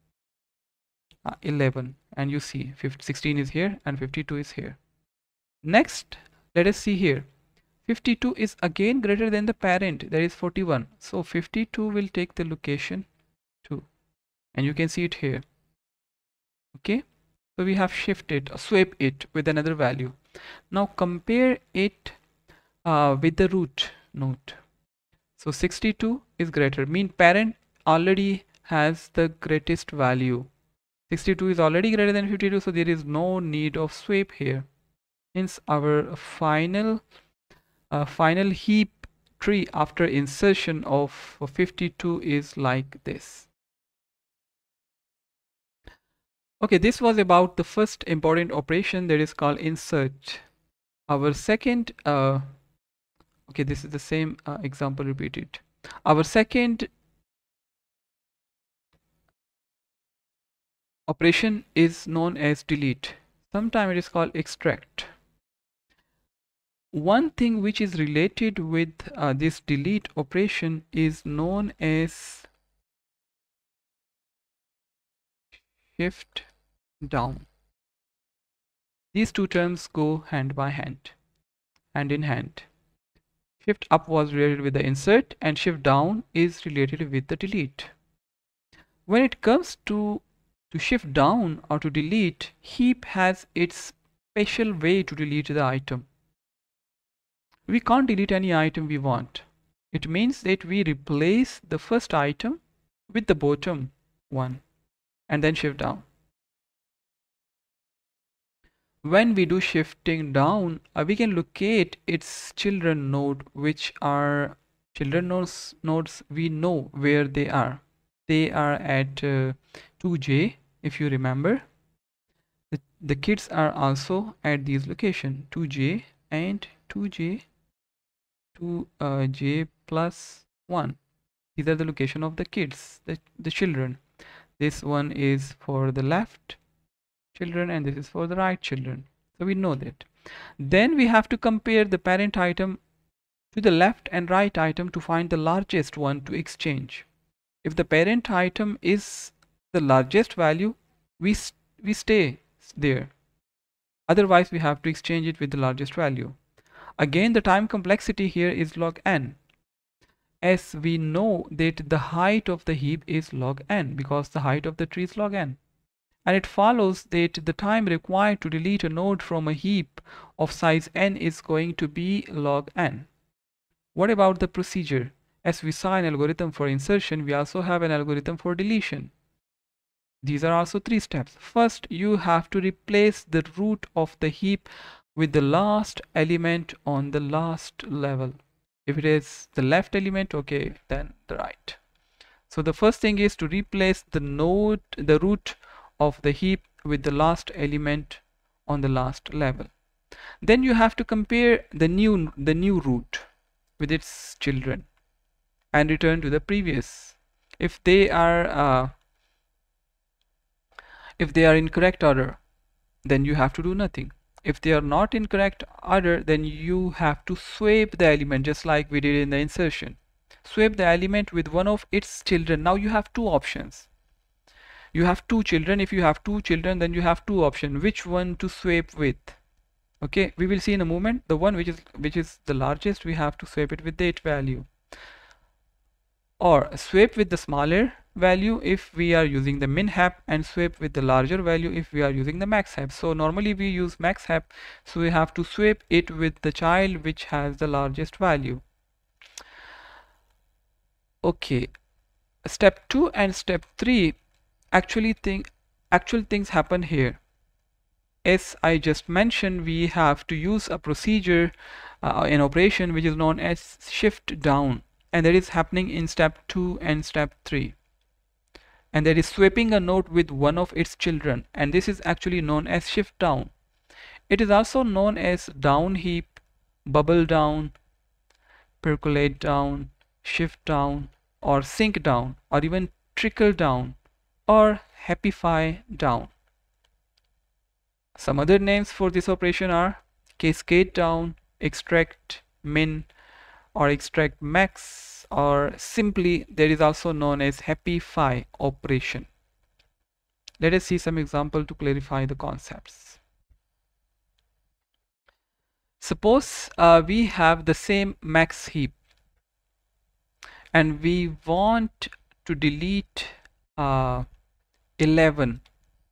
uh, 11 and you see 15, 16 is here and 52 is here. Next let us see here. 52 is again greater than the parent that is 41 so 52 will take the location 2 and you can see it here. Okay? So we have shifted swap it with another value. Now compare it uh, with the root node so 62 is greater mean parent already has the greatest value 62 is already greater than 52 so there is no need of swap here. Hence our final uh, final heap tree after insertion of 52 is like this. Okay this was about the first important operation that is called insert. Our second uh, okay this is the same uh, example repeated. Our second operation is known as delete. Sometimes it is called extract. One thing which is related with uh, this delete operation is known as shift down. These two terms go hand by hand hand in hand. Shift up was related with the insert and shift down is related with the delete. When it comes to to shift down or to delete heap has its special way to delete the item we can't delete any item we want. It means that we replace the first item with the bottom one and then shift down. When we do shifting down, uh, we can locate its children node, which are children nodes, nodes we know where they are. They are at uh, 2J, if you remember. The, the kids are also at these location 2J and 2J to uh, j plus 1 these are the location of the kids the, the children. This one is for the left children and this is for the right children. So we know that. Then we have to compare the parent item to the left and right item to find the largest one to exchange. If the parent item is the largest value we we stay there otherwise we have to exchange it with the largest value Again, the time complexity here is log n. As we know that the height of the heap is log n because the height of the tree is log n. And it follows that the time required to delete a node from a heap of size n is going to be log n. What about the procedure? As we saw an algorithm for insertion, we also have an algorithm for deletion. These are also three steps. First, you have to replace the root of the heap with the last element on the last level. If it is the left element okay then the right. So the first thing is to replace the node the root of the heap with the last element on the last level. Then you have to compare the new the new root with its children and return to the previous. If they are uh, if they are in correct order then you have to do nothing. If they are not in correct order then you have to swap the element just like we did in the insertion. Swap the element with one of its children. Now you have two options. You have two children. If you have two children then you have two options. Which one to swap with? Okay we will see in a moment. The one which is which is the largest we have to swap it with that value or swap with the smaller value if we are using the min heap and swap with the larger value if we are using the max heap. So normally we use max heap so we have to swap it with the child which has the largest value. Okay step 2 and step 3 actually think actual things happen here. As I just mentioned we have to use a procedure uh, an operation which is known as shift down and that is happening in step 2 and step 3 and that is swapping a node with one of its children. And this is actually known as shift down. It is also known as down heap bubble down percolate down shift down or sink down or even trickle down or heapify down. Some other names for this operation are cascade down extract min or extract max or simply there is also known as heapify operation. Let us see some example to clarify the concepts. suppose uh, we have the same max heap and we want to delete uh, 11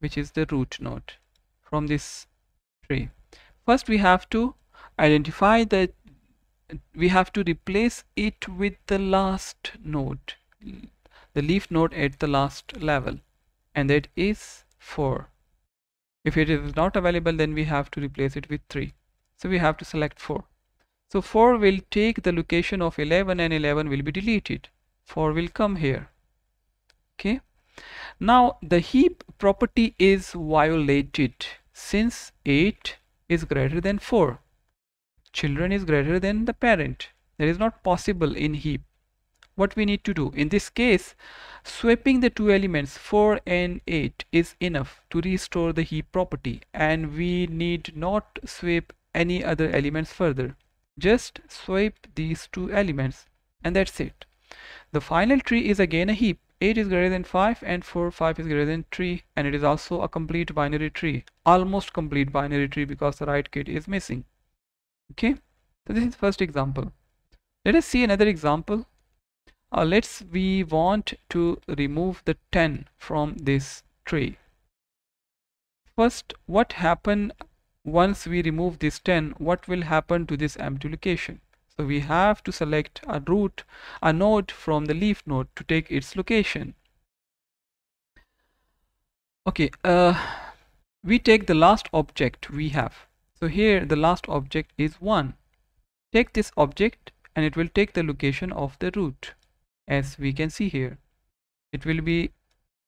which is the root node from this tree first we have to identify that we have to replace it with the last node the leaf node at the last level and that is 4 if it is not available then we have to replace it with 3 so we have to select 4 so 4 will take the location of 11 and 11 will be deleted. 4 will come here. Okay. Now the heap property is violated since 8 is greater than 4 children is greater than the parent. That is not possible in heap. What we need to do? In this case swapping the two elements 4 and 8 is enough to restore the heap property and we need not swap any other elements further. Just swipe these two elements and that's it. The final tree is again a heap. 8 is greater than 5 and 4 5 is greater than 3 and it is also a complete binary tree. Almost complete binary tree because the right kid is missing okay? So this is first example. Let us see another example. Uh, let's we want to remove the 10 from this tree first what happen once we remove this 10 what will happen to this empty location so we have to select a root a node from the leaf node to take its location. Okay uh, we take the last object we have so here the last object is 1 take this object and it will take the location of the root as we can see here. It will be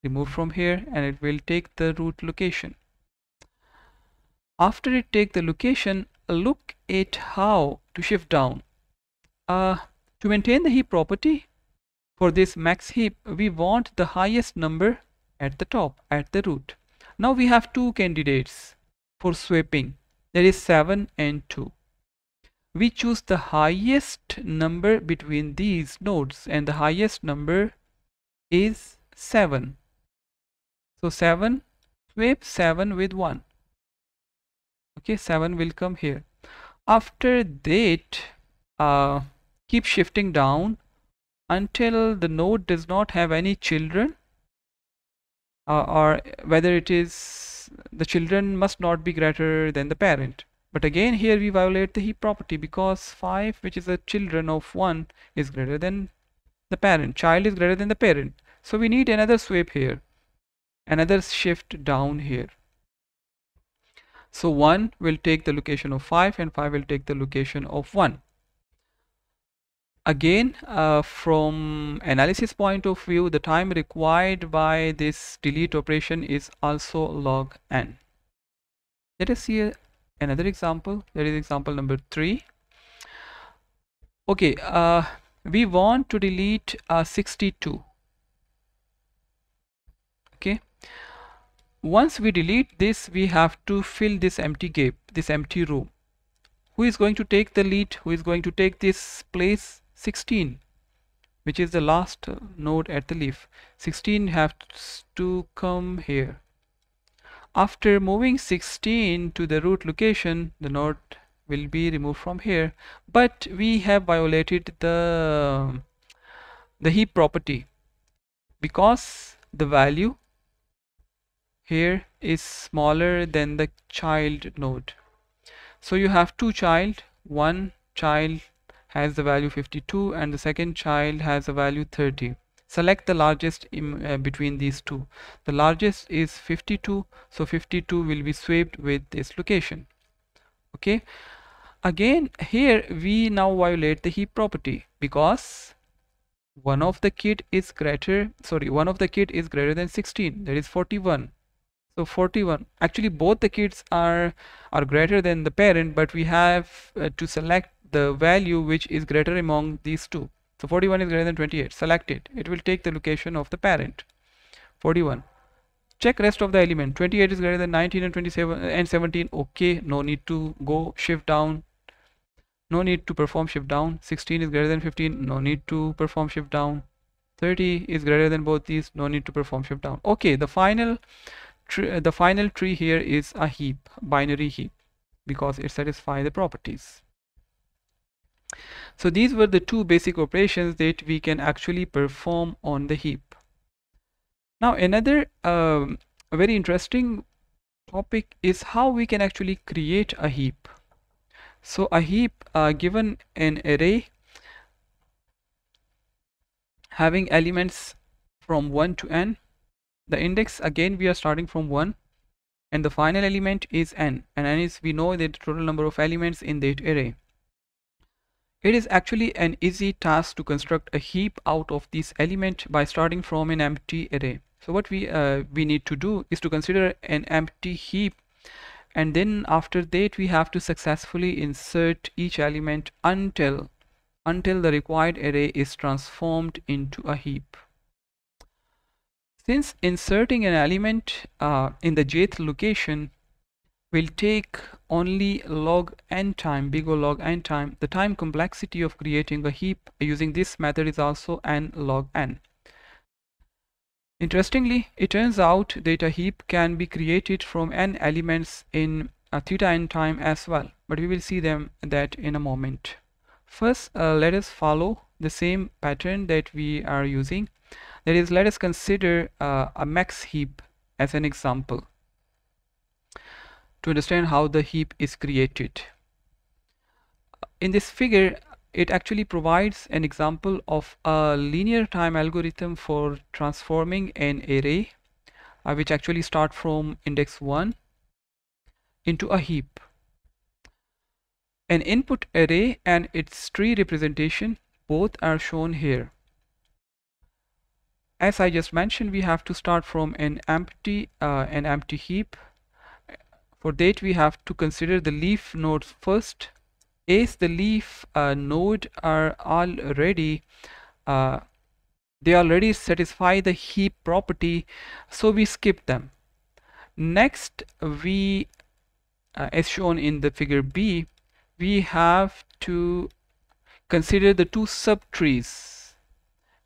removed from here and it will take the root location. After it take the location look at how to shift down. Uh, to maintain the heap property for this max heap we want the highest number at the top at the root. Now we have two candidates for swapping that is 7 and 2 we choose the highest number between these nodes and the highest number is 7 so 7 swap 7 with 1 okay 7 will come here. After that uh, keep shifting down until the node does not have any children uh, or whether it is the children must not be greater than the parent. But again here we violate the heap property because 5 which is a children of 1 is greater than the parent. Child is greater than the parent. So we need another swap here. Another shift down here. So 1 will take the location of 5 and 5 will take the location of 1. Again, uh, from analysis point of view, the time required by this delete operation is also log n. Let us see another example. That is example number 3. Okay, uh, we want to delete uh, 62. Okay, once we delete this we have to fill this empty gap this empty room who is going to take the lead who is going to take this place 16 which is the last node at the leaf. 16 has to come here. After moving 16 to the root location the node will be removed from here. But we have violated the the heap property because the value here is smaller than the child node. So you have two child one child has the value 52 and the second child has a value 30 select the largest in, uh, between these two. The largest is 52 so 52 will be swapped with this location. Okay? Again here we now violate the heap property because one of the kid is greater sorry one of the kid is greater than 16 that is 41 so 41 actually both the kids are are greater than the parent but we have uh, to select the value which is greater among these two. So 41 is greater than 28 select it. It will take the location of the parent. 41 check rest of the element. 28 is greater than 19 and 27 and 17 okay. No need to go shift down. No need to perform shift down. 16 is greater than 15 no need to perform shift down. 30 is greater than both these. No need to perform shift down. Okay. The final the final tree here is a heap binary heap because it satisfies the properties so these were the two basic operations that we can actually perform on the heap. Now another um, very interesting topic is how we can actually create a heap. So a heap uh, given an array having elements from 1 to n the index again we are starting from 1 and the final element is n and n is we know the total number of elements in that array it is actually an easy task to construct a heap out of this element by starting from an empty array. So what we uh, we need to do is to consider an empty heap and then after that we have to successfully insert each element until until the required array is transformed into a heap. Since inserting an element uh, in the jth location will take only log n time big O log n time the time complexity of creating a heap using this method is also n log n Interestingly, it turns out that a heap can be created from n elements in a theta n time as well, but we will see them that in a moment. First, uh, let us follow the same pattern that we are using. That is, let us consider uh, a max heap as an example to understand how the heap is created. In this figure, it actually provides an example of a linear time algorithm for transforming an array uh, which actually start from index 1 into a heap. An input array and its tree representation both are shown here. As I just mentioned, we have to start from an empty uh, an empty heap. For that, we have to consider the leaf nodes first. As the leaf uh, node are already uh, they already satisfy the heap property so we skip them. Next we uh, as shown in the figure B we have to consider the two subtrees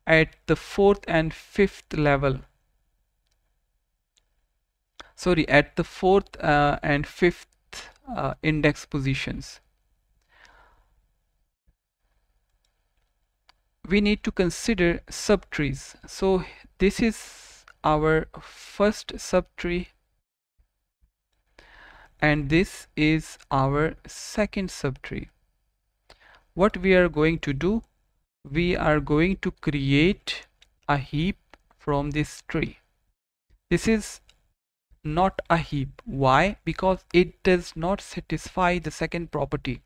at the fourth and fifth level sorry at the fourth uh, and fifth uh, index positions. We need to consider subtrees. So this is our first subtree and this is our second subtree. What we are going to do? We are going to create a heap from this tree. This is not a heap. Why? Because it does not satisfy the second property.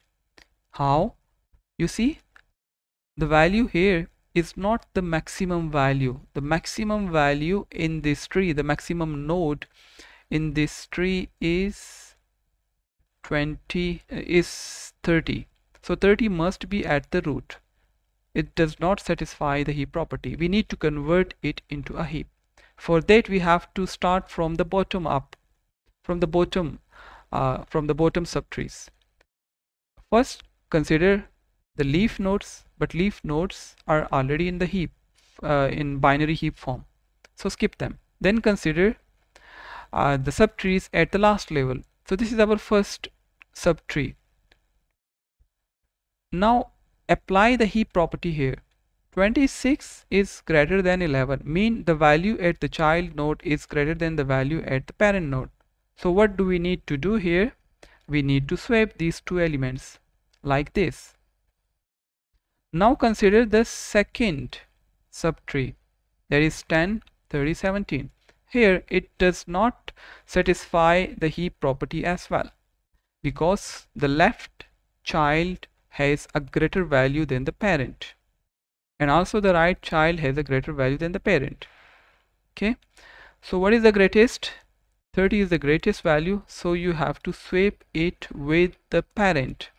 How? You see the value here is not the maximum value. The maximum value in this tree the maximum node in this tree is 20 uh, is 30 so 30 must be at the root. It does not satisfy the heap property. We need to convert it into a heap for that we have to start from the bottom up from the bottom uh, from the bottom subtrees. First consider the leaf nodes but leaf nodes are already in the heap uh, in binary heap form. So skip them. Then consider uh, the subtrees at the last level. So this is our first subtree. Now apply the heap property here 26 is greater than 11 mean the value at the child node is greater than the value at the parent node. So what do we need to do here? We need to swap these two elements like this. Now consider the second subtree that is 10, 30, 17. Here it does not satisfy the heap property as well because the left child has a greater value than the parent and also the right child has a greater value than the parent. Okay? So what is the greatest? 30 is the greatest value. So you have to swap it with the parent.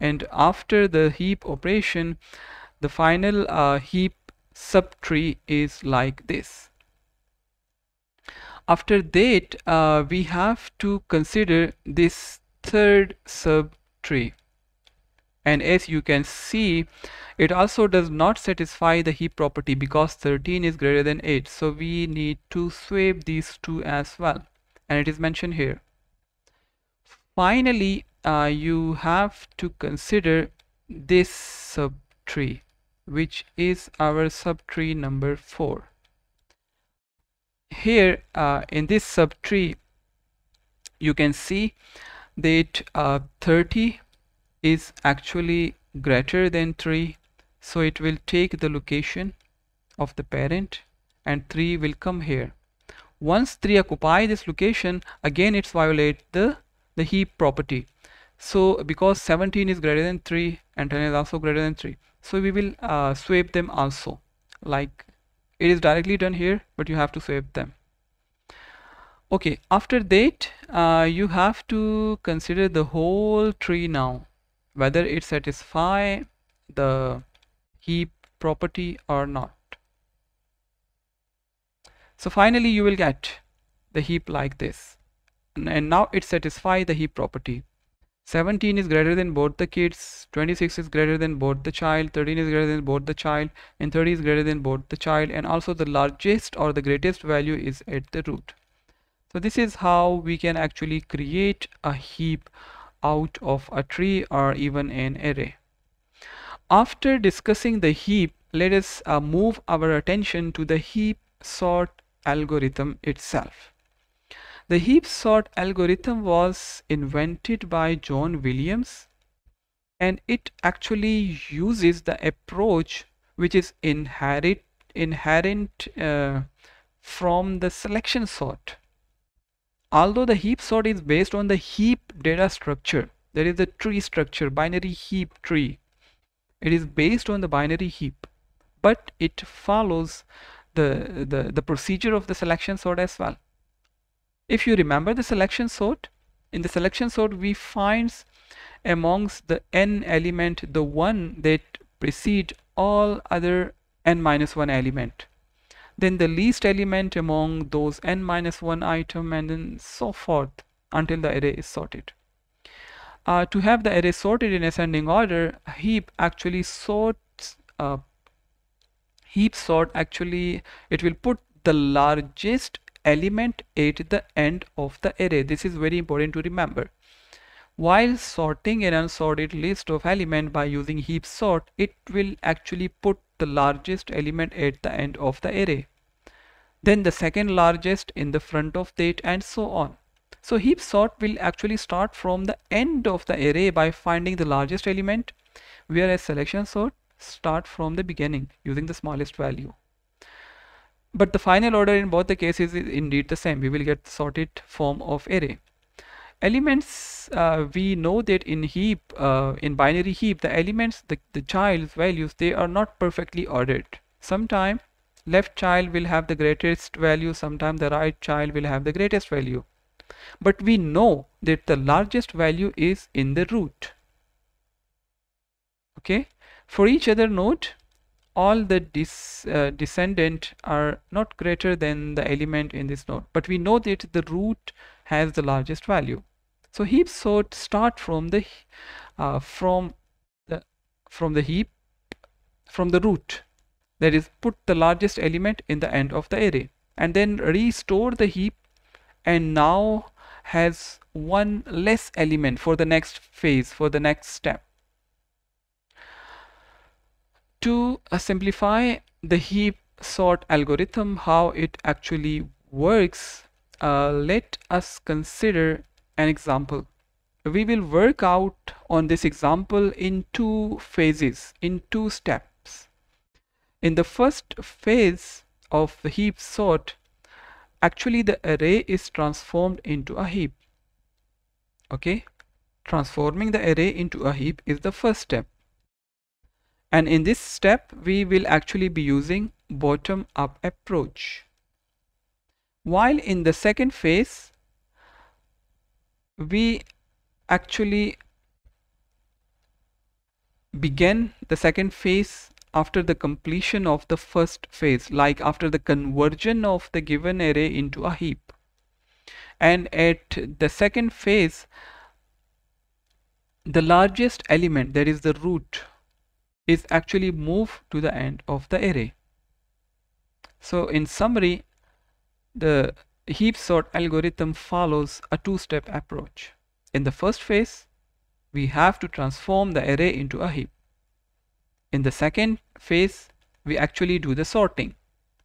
And after the heap operation the final uh, heap subtree is like this. After that uh, we have to consider this third subtree and as you can see it also does not satisfy the heap property because 13 is greater than 8 so we need to swap these two as well. And it is mentioned here. Finally uh, you have to consider this subtree which is our subtree number 4 here uh, in this subtree you can see that uh, 30 is actually greater than 3 so it will take the location of the parent and 3 will come here. Once 3 occupy this location again it's violate the the heap property. So because 17 is greater than 3 and 10 is also greater than 3 so we will uh, swap them also. Like it is directly done here but you have to swap them. Okay after that uh, you have to consider the whole tree now whether it satisfy the heap property or not. So finally you will get the heap like this. And now it satisfy the heap property. 17 is greater than both the kids. 26 is greater than both the child. 13 is greater than both the child. And 30 is greater than both the child. And also the largest or the greatest value is at the root. So this is how we can actually create a heap out of a tree or even an array after discussing the heap let us uh, move our attention to the heap sort algorithm itself the heap sort algorithm was invented by John Williams and it actually uses the approach which is inherent inherent uh, from the selection sort. Although the heap sort is based on the heap data structure, there is a tree structure, binary heap tree. It is based on the binary heap, but it follows the, the, the procedure of the selection sort as well. If you remember the selection sort, in the selection sort we find amongst the n element the one that precede all other n minus 1 element then the least element among those n minus 1 item and then so forth until the array is sorted uh, to have the array sorted in ascending order heap actually sorts uh, heap sort actually it will put the largest element at the end of the array. This is very important to remember. While sorting an unsorted list of element by using heap sort, it will actually put the largest element at the end of the array. Then the second largest in the front of that and so on. So heap sort will actually start from the end of the array by finding the largest element, whereas selection sort start from the beginning using the smallest value but the final order in both the cases is indeed the same we will get sorted form of array elements uh, we know that in heap uh, in binary heap the elements the, the child's values they are not perfectly ordered. Sometime left child will have the greatest value sometime the right child will have the greatest value. But we know that the largest value is in the root. Okay? For each other node all the uh, descendant are not greater than the element in this node but we know that the root has the largest value. So heap sort start from the uh, from the from the heap from the root. That is put the largest element in the end of the array and then restore the heap and now has one less element for the next phase for the next step. To uh, simplify the heap sort algorithm how it actually works uh, let us consider an example. We will work out on this example in two phases in two steps. In the first phase of the heap sort actually the array is transformed into a heap. Okay? Transforming the array into a heap is the first step. And in this step we will actually be using bottom up approach while in the second phase we actually begin the second phase after the completion of the first phase like after the conversion of the given array into a heap and at the second phase the largest element that is the root is actually moved to the end of the array. So in summary, the heap sort algorithm follows a two-step approach. In the first phase, we have to transform the array into a heap. In the second phase, we actually do the sorting.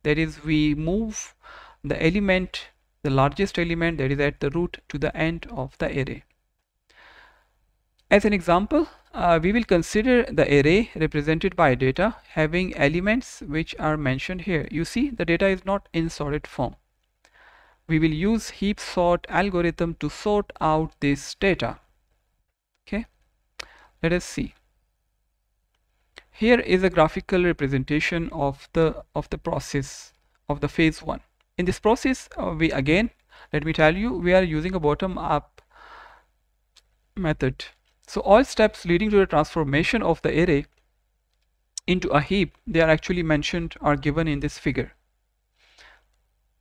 That is, we move the element, the largest element that is at the root to the end of the array. As an example, uh, we will consider the array represented by data having elements which are mentioned here. You see the data is not in sorted form. We will use heap sort algorithm to sort out this data. Okay, let us see. Here is a graphical representation of the of the process of the phase one. In this process, uh, we again let me tell you we are using a bottom up method so all steps leading to the transformation of the array into a heap, they are actually mentioned or given in this figure.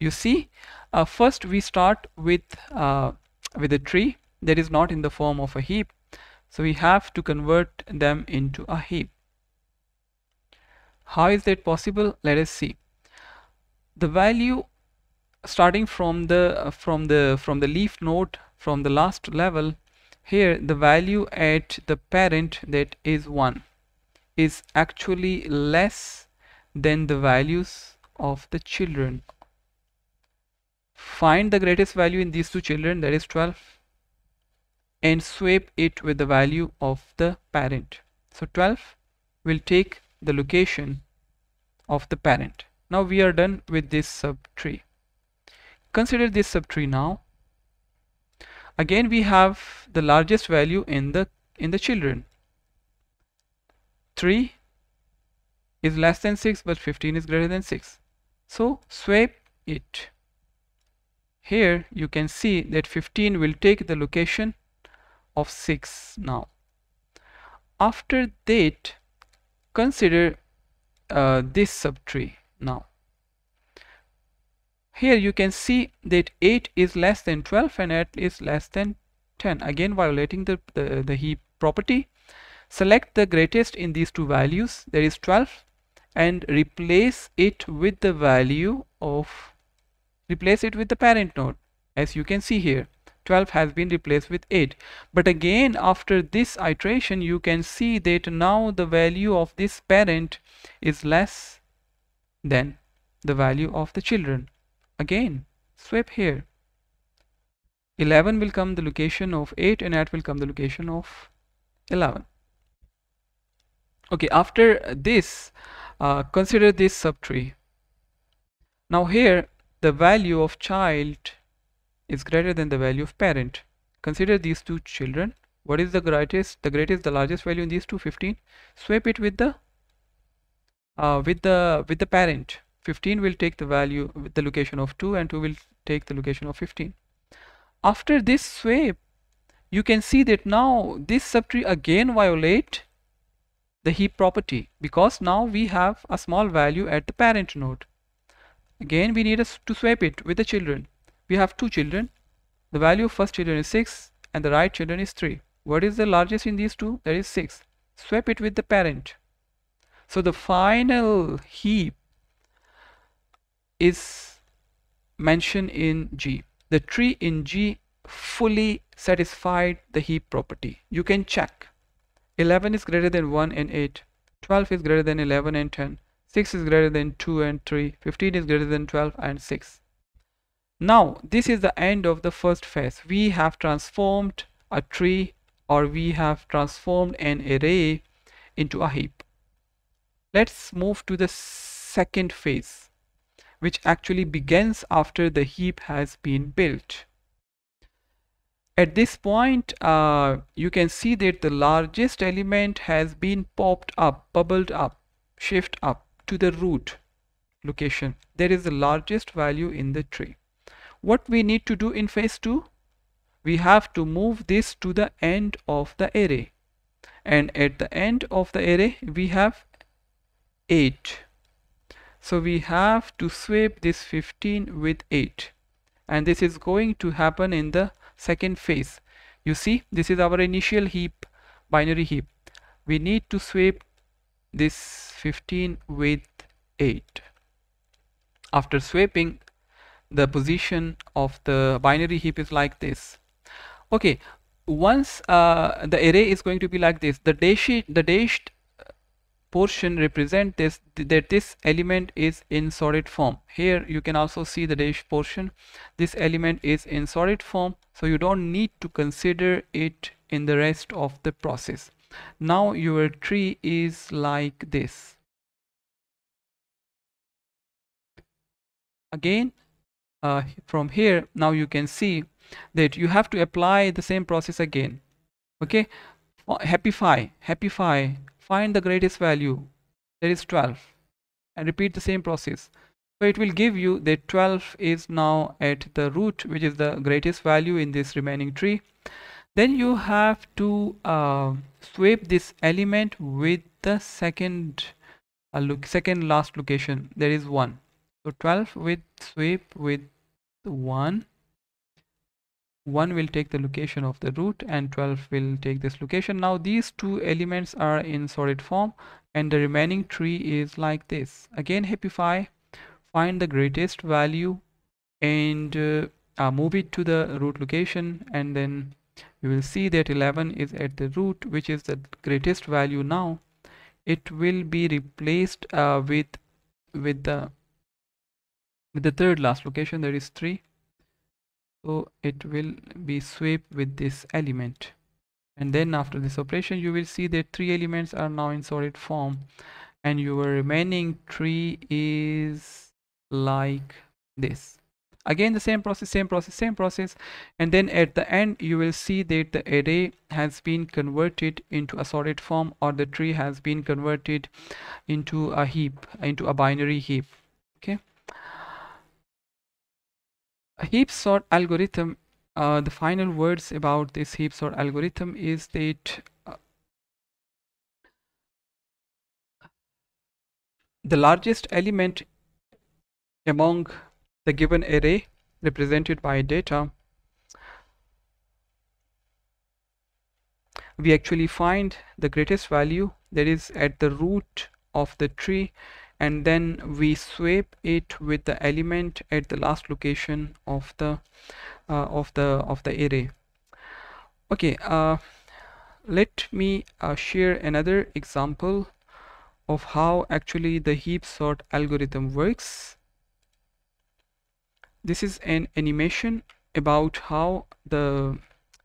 You see, uh, first we start with, uh, with a tree that is not in the form of a heap. So we have to convert them into a heap. How is that possible? Let us see. The value starting from the from the from the leaf node from the last level here the value at the parent that is 1 is actually less than the values of the children find the greatest value in these two children that is 12 and swap it with the value of the parent. So 12 will take the location of the parent. Now we are done with this subtree. Consider this subtree now. Again we have the largest value in the in the children. 3 is less than 6 but 15 is greater than 6 so swap it here you can see that 15 will take the location of 6 now. After that consider uh, this subtree now. Here you can see that 8 is less than 12 and 8 is less than 10 again violating the, the, the heap property. Select the greatest in these two values there is 12 and replace it with the value of replace it with the parent node as you can see here. 12 has been replaced with 8 but again after this iteration you can see that now the value of this parent is less than the value of the children. Again swap here. 11 will come the location of 8 and 8 will come the location of 11 okay after this uh, consider this subtree now here the value of child is greater than the value of parent. Consider these two children. What is the greatest the greatest the largest value in these two? 15 swap it with the uh, with the with the parent. 15 will take the value with the location of 2 and 2 will take the location of 15 after this swap you can see that now this subtree again violate the heap property because now we have a small value at the parent node again we need to swap it with the children we have two children the value of first children is 6 and the right children is 3 what is the largest in these two that is 6 swap it with the parent so the final heap is mentioned in G. The tree in G fully satisfied the heap property. You can check. 11 is greater than 1 and 8. 12 is greater than 11 and 10. 6 is greater than 2 and 3. 15 is greater than 12 and 6. Now, this is the end of the first phase. We have transformed a tree or we have transformed an array into a heap. Let's move to the second phase which actually begins after the heap has been built. At this point, uh, you can see that the largest element has been popped up, bubbled up, shift up to the root location. There is the largest value in the tree. What we need to do in phase 2? We have to move this to the end of the array. And at the end of the array, we have 8 so we have to swap this 15 with 8 and this is going to happen in the second phase you see this is our initial heap binary heap we need to swap this 15 with 8 after swapping the position of the binary heap is like this. Okay once uh, the array is going to be like this the dashed the dashed portion represent this that this element is in sorted form. Here you can also see the dash portion. This element is in sorted form so you don't need to consider it in the rest of the process now your tree is like this. Again uh, from here now you can see that you have to apply the same process again. Okay? Heapify heapify. Find the greatest value. That is 12 and repeat the same process. So it will give you that 12 is now at the root which is the greatest value in this remaining tree. Then you have to uh, sweep this element with the second uh, look second last location. There is one. So 12 with sweep with 1 1 will take the location of the root and 12 will take this location. Now these two elements are in sorted form and the remaining tree is like this. Again heapify. Find the greatest value and uh, uh, move it to the root location and then you will see that 11 is at the root which is the greatest value now. It will be replaced uh, with with the with the third last location there is 3 so it will be swept with this element. And then after this operation you will see that three elements are now in sorted form. And your remaining tree is like this again the same process same process same process. And then at the end you will see that the array has been converted into a sorted form or the tree has been converted into a heap into a binary heap. Okay. A heap sort algorithm uh, the final words about this heap sort algorithm is that uh, the largest element among the given array represented by data we actually find the greatest value that is at the root of the tree and then we sweep it with the element at the last location of the uh, of the of the array. Okay uh, let me uh, share another example of how actually the heap sort algorithm works this is an animation about how the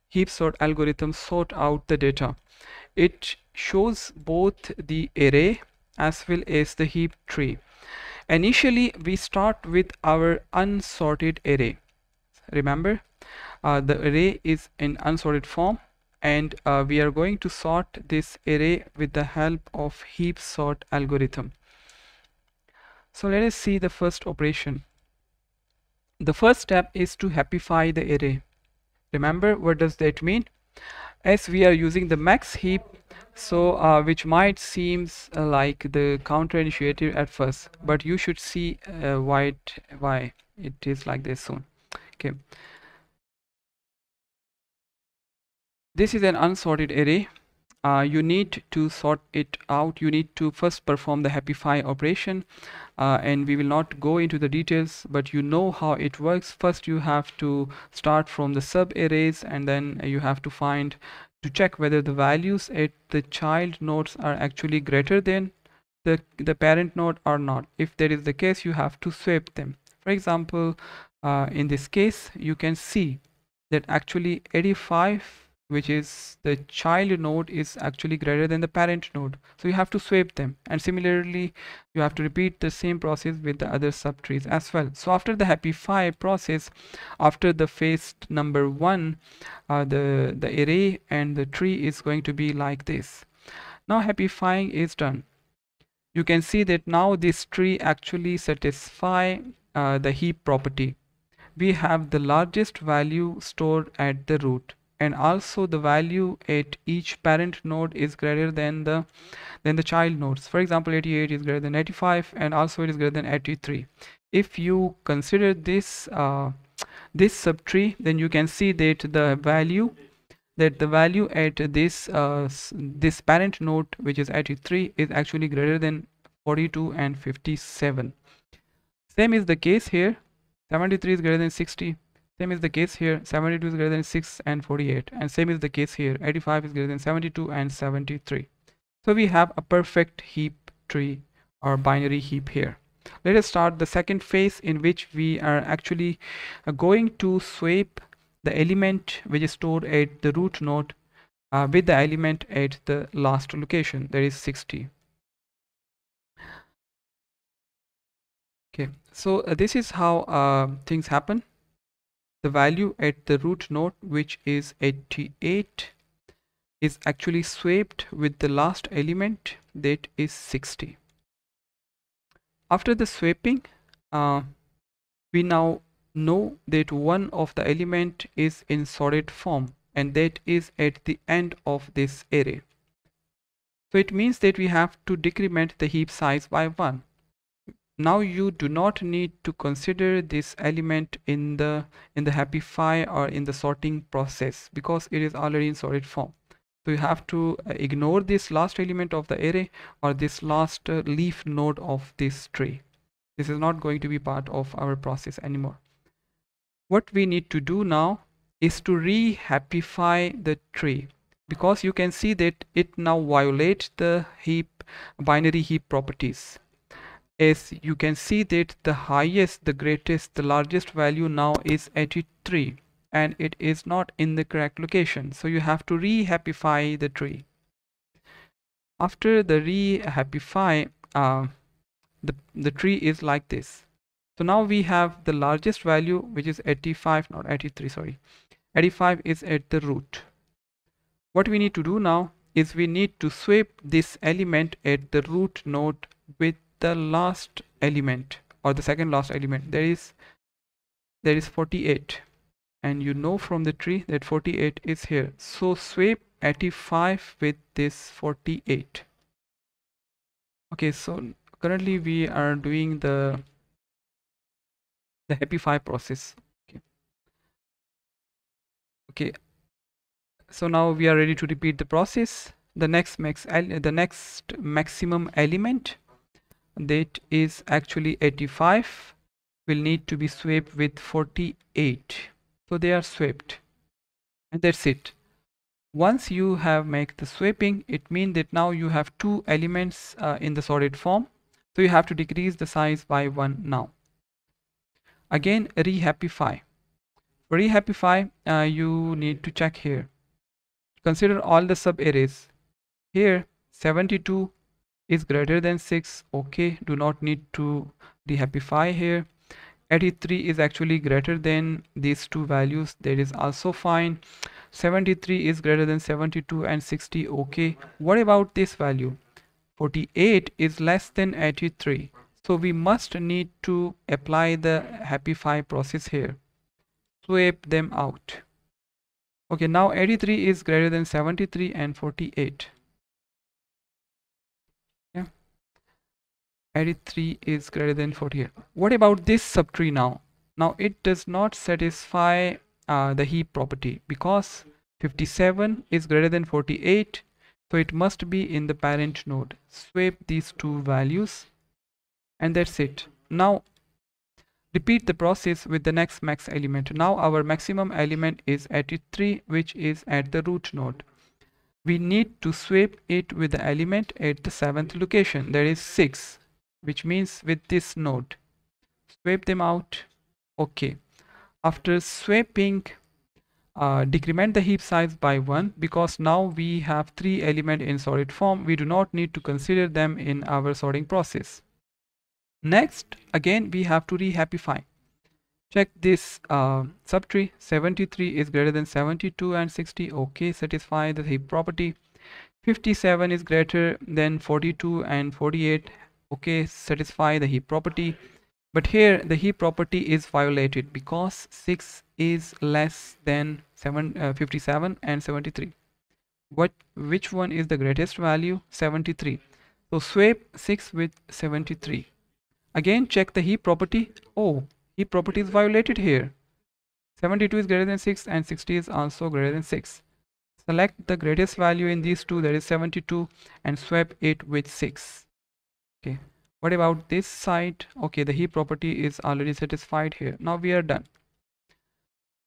heap sort algorithm sort out the data it shows both the array as well as the heap tree. Initially, we start with our unsorted array. Remember, uh, the array is in unsorted form and uh, we are going to sort this array with the help of heap sort algorithm. So let us see the first operation. The first step is to heapify the array. Remember what does that mean? As we are using the max heap so uh, which might seems uh, like the counterintuitive at first but you should see uh, why it, why it is like this soon okay this is an unsorted array uh, you need to sort it out you need to first perform the heapify operation uh, and we will not go into the details but you know how it works first you have to start from the sub arrays and then you have to find to check whether the values at the child nodes are actually greater than the, the parent node or not. If that is the case, you have to swap them. For example, uh, in this case, you can see that actually 85 which is the child node is actually greater than the parent node so you have to swap them. And similarly you have to repeat the same process with the other subtrees as well. So after the happy heapify process after the phase number one uh, the the array and the tree is going to be like this. Now heapifying is done. You can see that now this tree actually satisfy uh, the heap property. We have the largest value stored at the root and also the value at each parent node is greater than the than the child nodes. For example 88 is greater than 85 and also it is greater than 83 if you consider this uh, this subtree then you can see that the value that the value at this uh, this parent node which is 83 is actually greater than 42 and 57 same is the case here. 73 is greater than 60 same is the case here 72 is greater than 6 and 48 and same is the case here 85 is greater than 72 and 73 so we have a perfect heap tree or binary heap here. Let us start the second phase in which we are actually uh, going to sweep the element which is stored at the root node uh, with the element at the last location that is 60 okay so uh, this is how uh, things happen the value at the root node which is 88 is actually swapped with the last element that is 60 after the swapping uh, we now know that one of the element is in sorted form and that is at the end of this array. So it means that we have to decrement the heap size by one now you do not need to consider this element in the in the heapify or in the sorting process because it is already in sorted form. So you have to uh, ignore this last element of the array or this last uh, leaf node of this tree. This is not going to be part of our process anymore. What we need to do now is to re-heapify the tree because you can see that it now violates the heap binary heap properties as you can see that the highest the greatest the largest value now is 83 and it is not in the correct location. So you have to re-heapify the tree. After the re-heapify uh, the, the tree is like this. So now we have the largest value which is 85 not 83 sorry. 85 is at the root. What we need to do now is we need to swap this element at the root node with the last element or the second last element there is there is 48 and you know from the tree that 48 is here. So swap 85 with this 48 okay so currently we are doing the the heapify process. Okay. Okay. So now we are ready to repeat the process. The next max the next maximum element that is actually 85 will need to be swapped with 48 so they are swapped and that's it. Once you have make the swapping it means that now you have two elements uh, in the sorted form. So you have to decrease the size by one now. Again reheapify. Reheapify uh, you need to check here. Consider all the sub arrays here 72 is greater than 6 okay do not need to dehappify here. 83 is actually greater than these two values that is also fine. 73 is greater than 72 and 60 okay. What about this value? 48 is less than 83 so we must need to apply the heapify process here. Swap them out. Okay now 83 is greater than 73 and 48 83 is greater than 48 what about this subtree now? Now it does not satisfy uh, the heap property because 57 is greater than 48 so it must be in the parent node. Swap these two values and that's it. Now repeat the process with the next max element. Now our maximum element is 83 which is at the root node. We need to swap it with the element at the seventh location that is 6 which means with this node. Swap them out. Okay after swapping uh, decrement the heap size by one because now we have three element in sorted form. We do not need to consider them in our sorting process. Next again we have to reheapify. Check this uh, subtree. 73 is greater than 72 and 60 okay satisfy the heap property. 57 is greater than 42 and 48 okay satisfy the heap property. But here the heap property is violated because 6 is less than 7 uh, 57 and 73 what which one is the greatest value? 73 so swap 6 with 73 again check the heap property. Oh heap property is violated here. 72 is greater than 6 and 60 is also greater than 6 select the greatest value in these two that is 72 and swap it with 6 okay. What about this side? Okay the heap property is already satisfied here. Now we are done.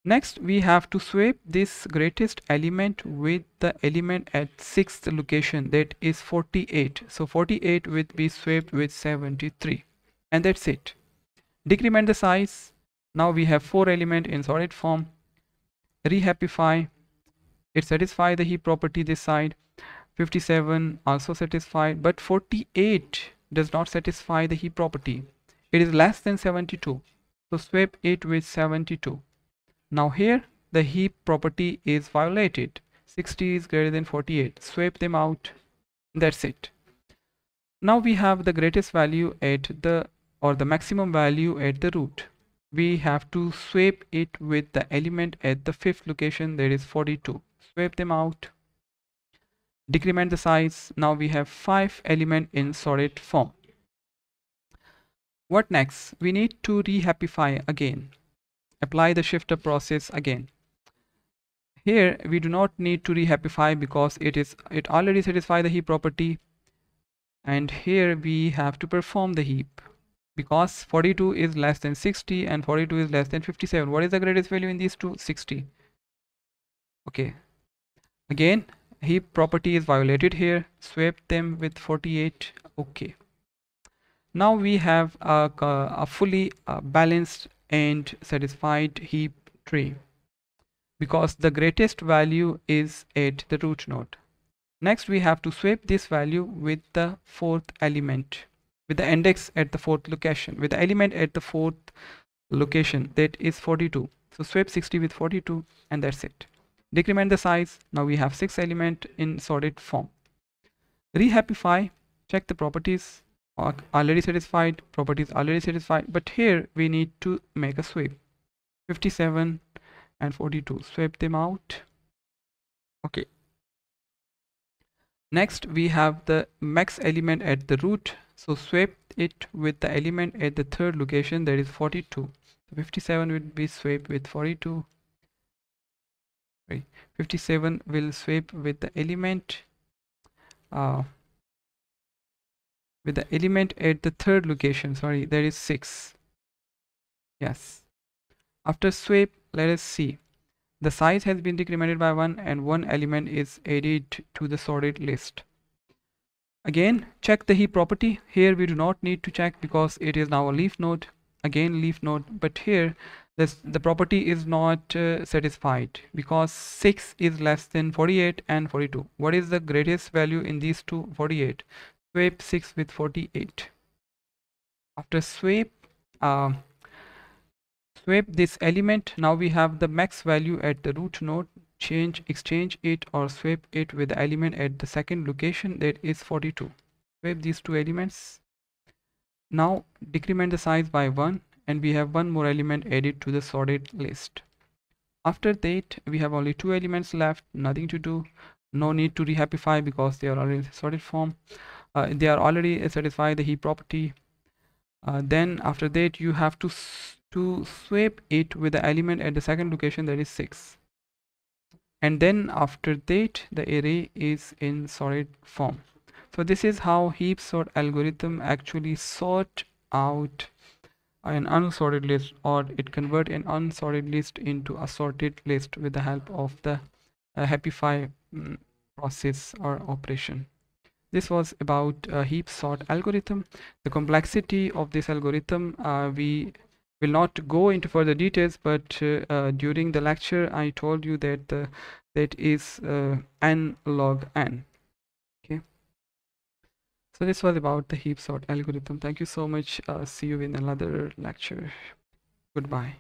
Next we have to swap this greatest element with the element at sixth location. That is 48 so 48 will be swapped with 73 and that's it. Decrement the size. Now we have four element in solid form. Reheapify. It satisfies the heap property this side. 57 also satisfied. But 48 does not satisfy the heap property. It is less than 72 so swap it with 72 now here the heap property is violated. 60 is greater than 48 swap them out. That's it. Now we have the greatest value at the or the maximum value at the root. We have to swap it with the element at the fifth location that is 42 swap them out decrement the size. Now we have five element in solid form. What next? We need to reheapify again. Apply the shifter process again. Here we do not need to reheapify because it is it already satisfy the heap property. And here we have to perform the heap. Because 42 is less than 60 and 42 is less than 57 what is the greatest value in these two? 60 okay. Again heap property is violated here. Swap them with 48 okay. Now we have a, a fully uh, balanced and satisfied heap tree because the greatest value is at the root node. Next we have to swap this value with the fourth element with the index at the fourth location with the element at the fourth location. That is 42 so swap 60 with 42 and that's it decrement the size. Now we have six element in sorted form. Reheapify check the properties. Already satisfied. Properties already satisfied. But here we need to make a swap 57 and 42 swap them out. Okay. Next we have the max element at the root. So swap it with the element at the third location that is 42 so 57 will be swapped with 42 57 will swap with the element uh, with the element at the third location. Sorry there is 6 yes. After swap let us see. The size has been decremented by 1 and one element is added to the sorted list. Again check the heap property. Here we do not need to check because it is now a leaf node. Again leaf node. But here this the property is not uh, satisfied because 6 is less than 48 and 42 what is the greatest value in these two? 48 swap 6 with 48 after swap uh, swap this element now we have the max value at the root node. Change exchange it or swap it with the element at the second location that is 42 swap these two elements. Now decrement the size by 1 and we have one more element added to the sorted list. After that we have only two elements left nothing to do no need to reheapify because they are already sorted form. Uh, they are already satisfy the heap property. Uh, then after that you have to to swap it with the element at the second location that is 6 and then after that the array is in sorted form. So this is how heap sort algorithm actually sort out an unsorted list or it convert an unsorted list into a sorted list with the help of the uh, heapify um, process or operation. This was about a heap sort algorithm. The complexity of this algorithm uh, we will not go into further details but uh, uh during the lecture i told you that that is uh, n log n so this was about the heap sort algorithm. Thank you so much. Uh, see you in another lecture. Goodbye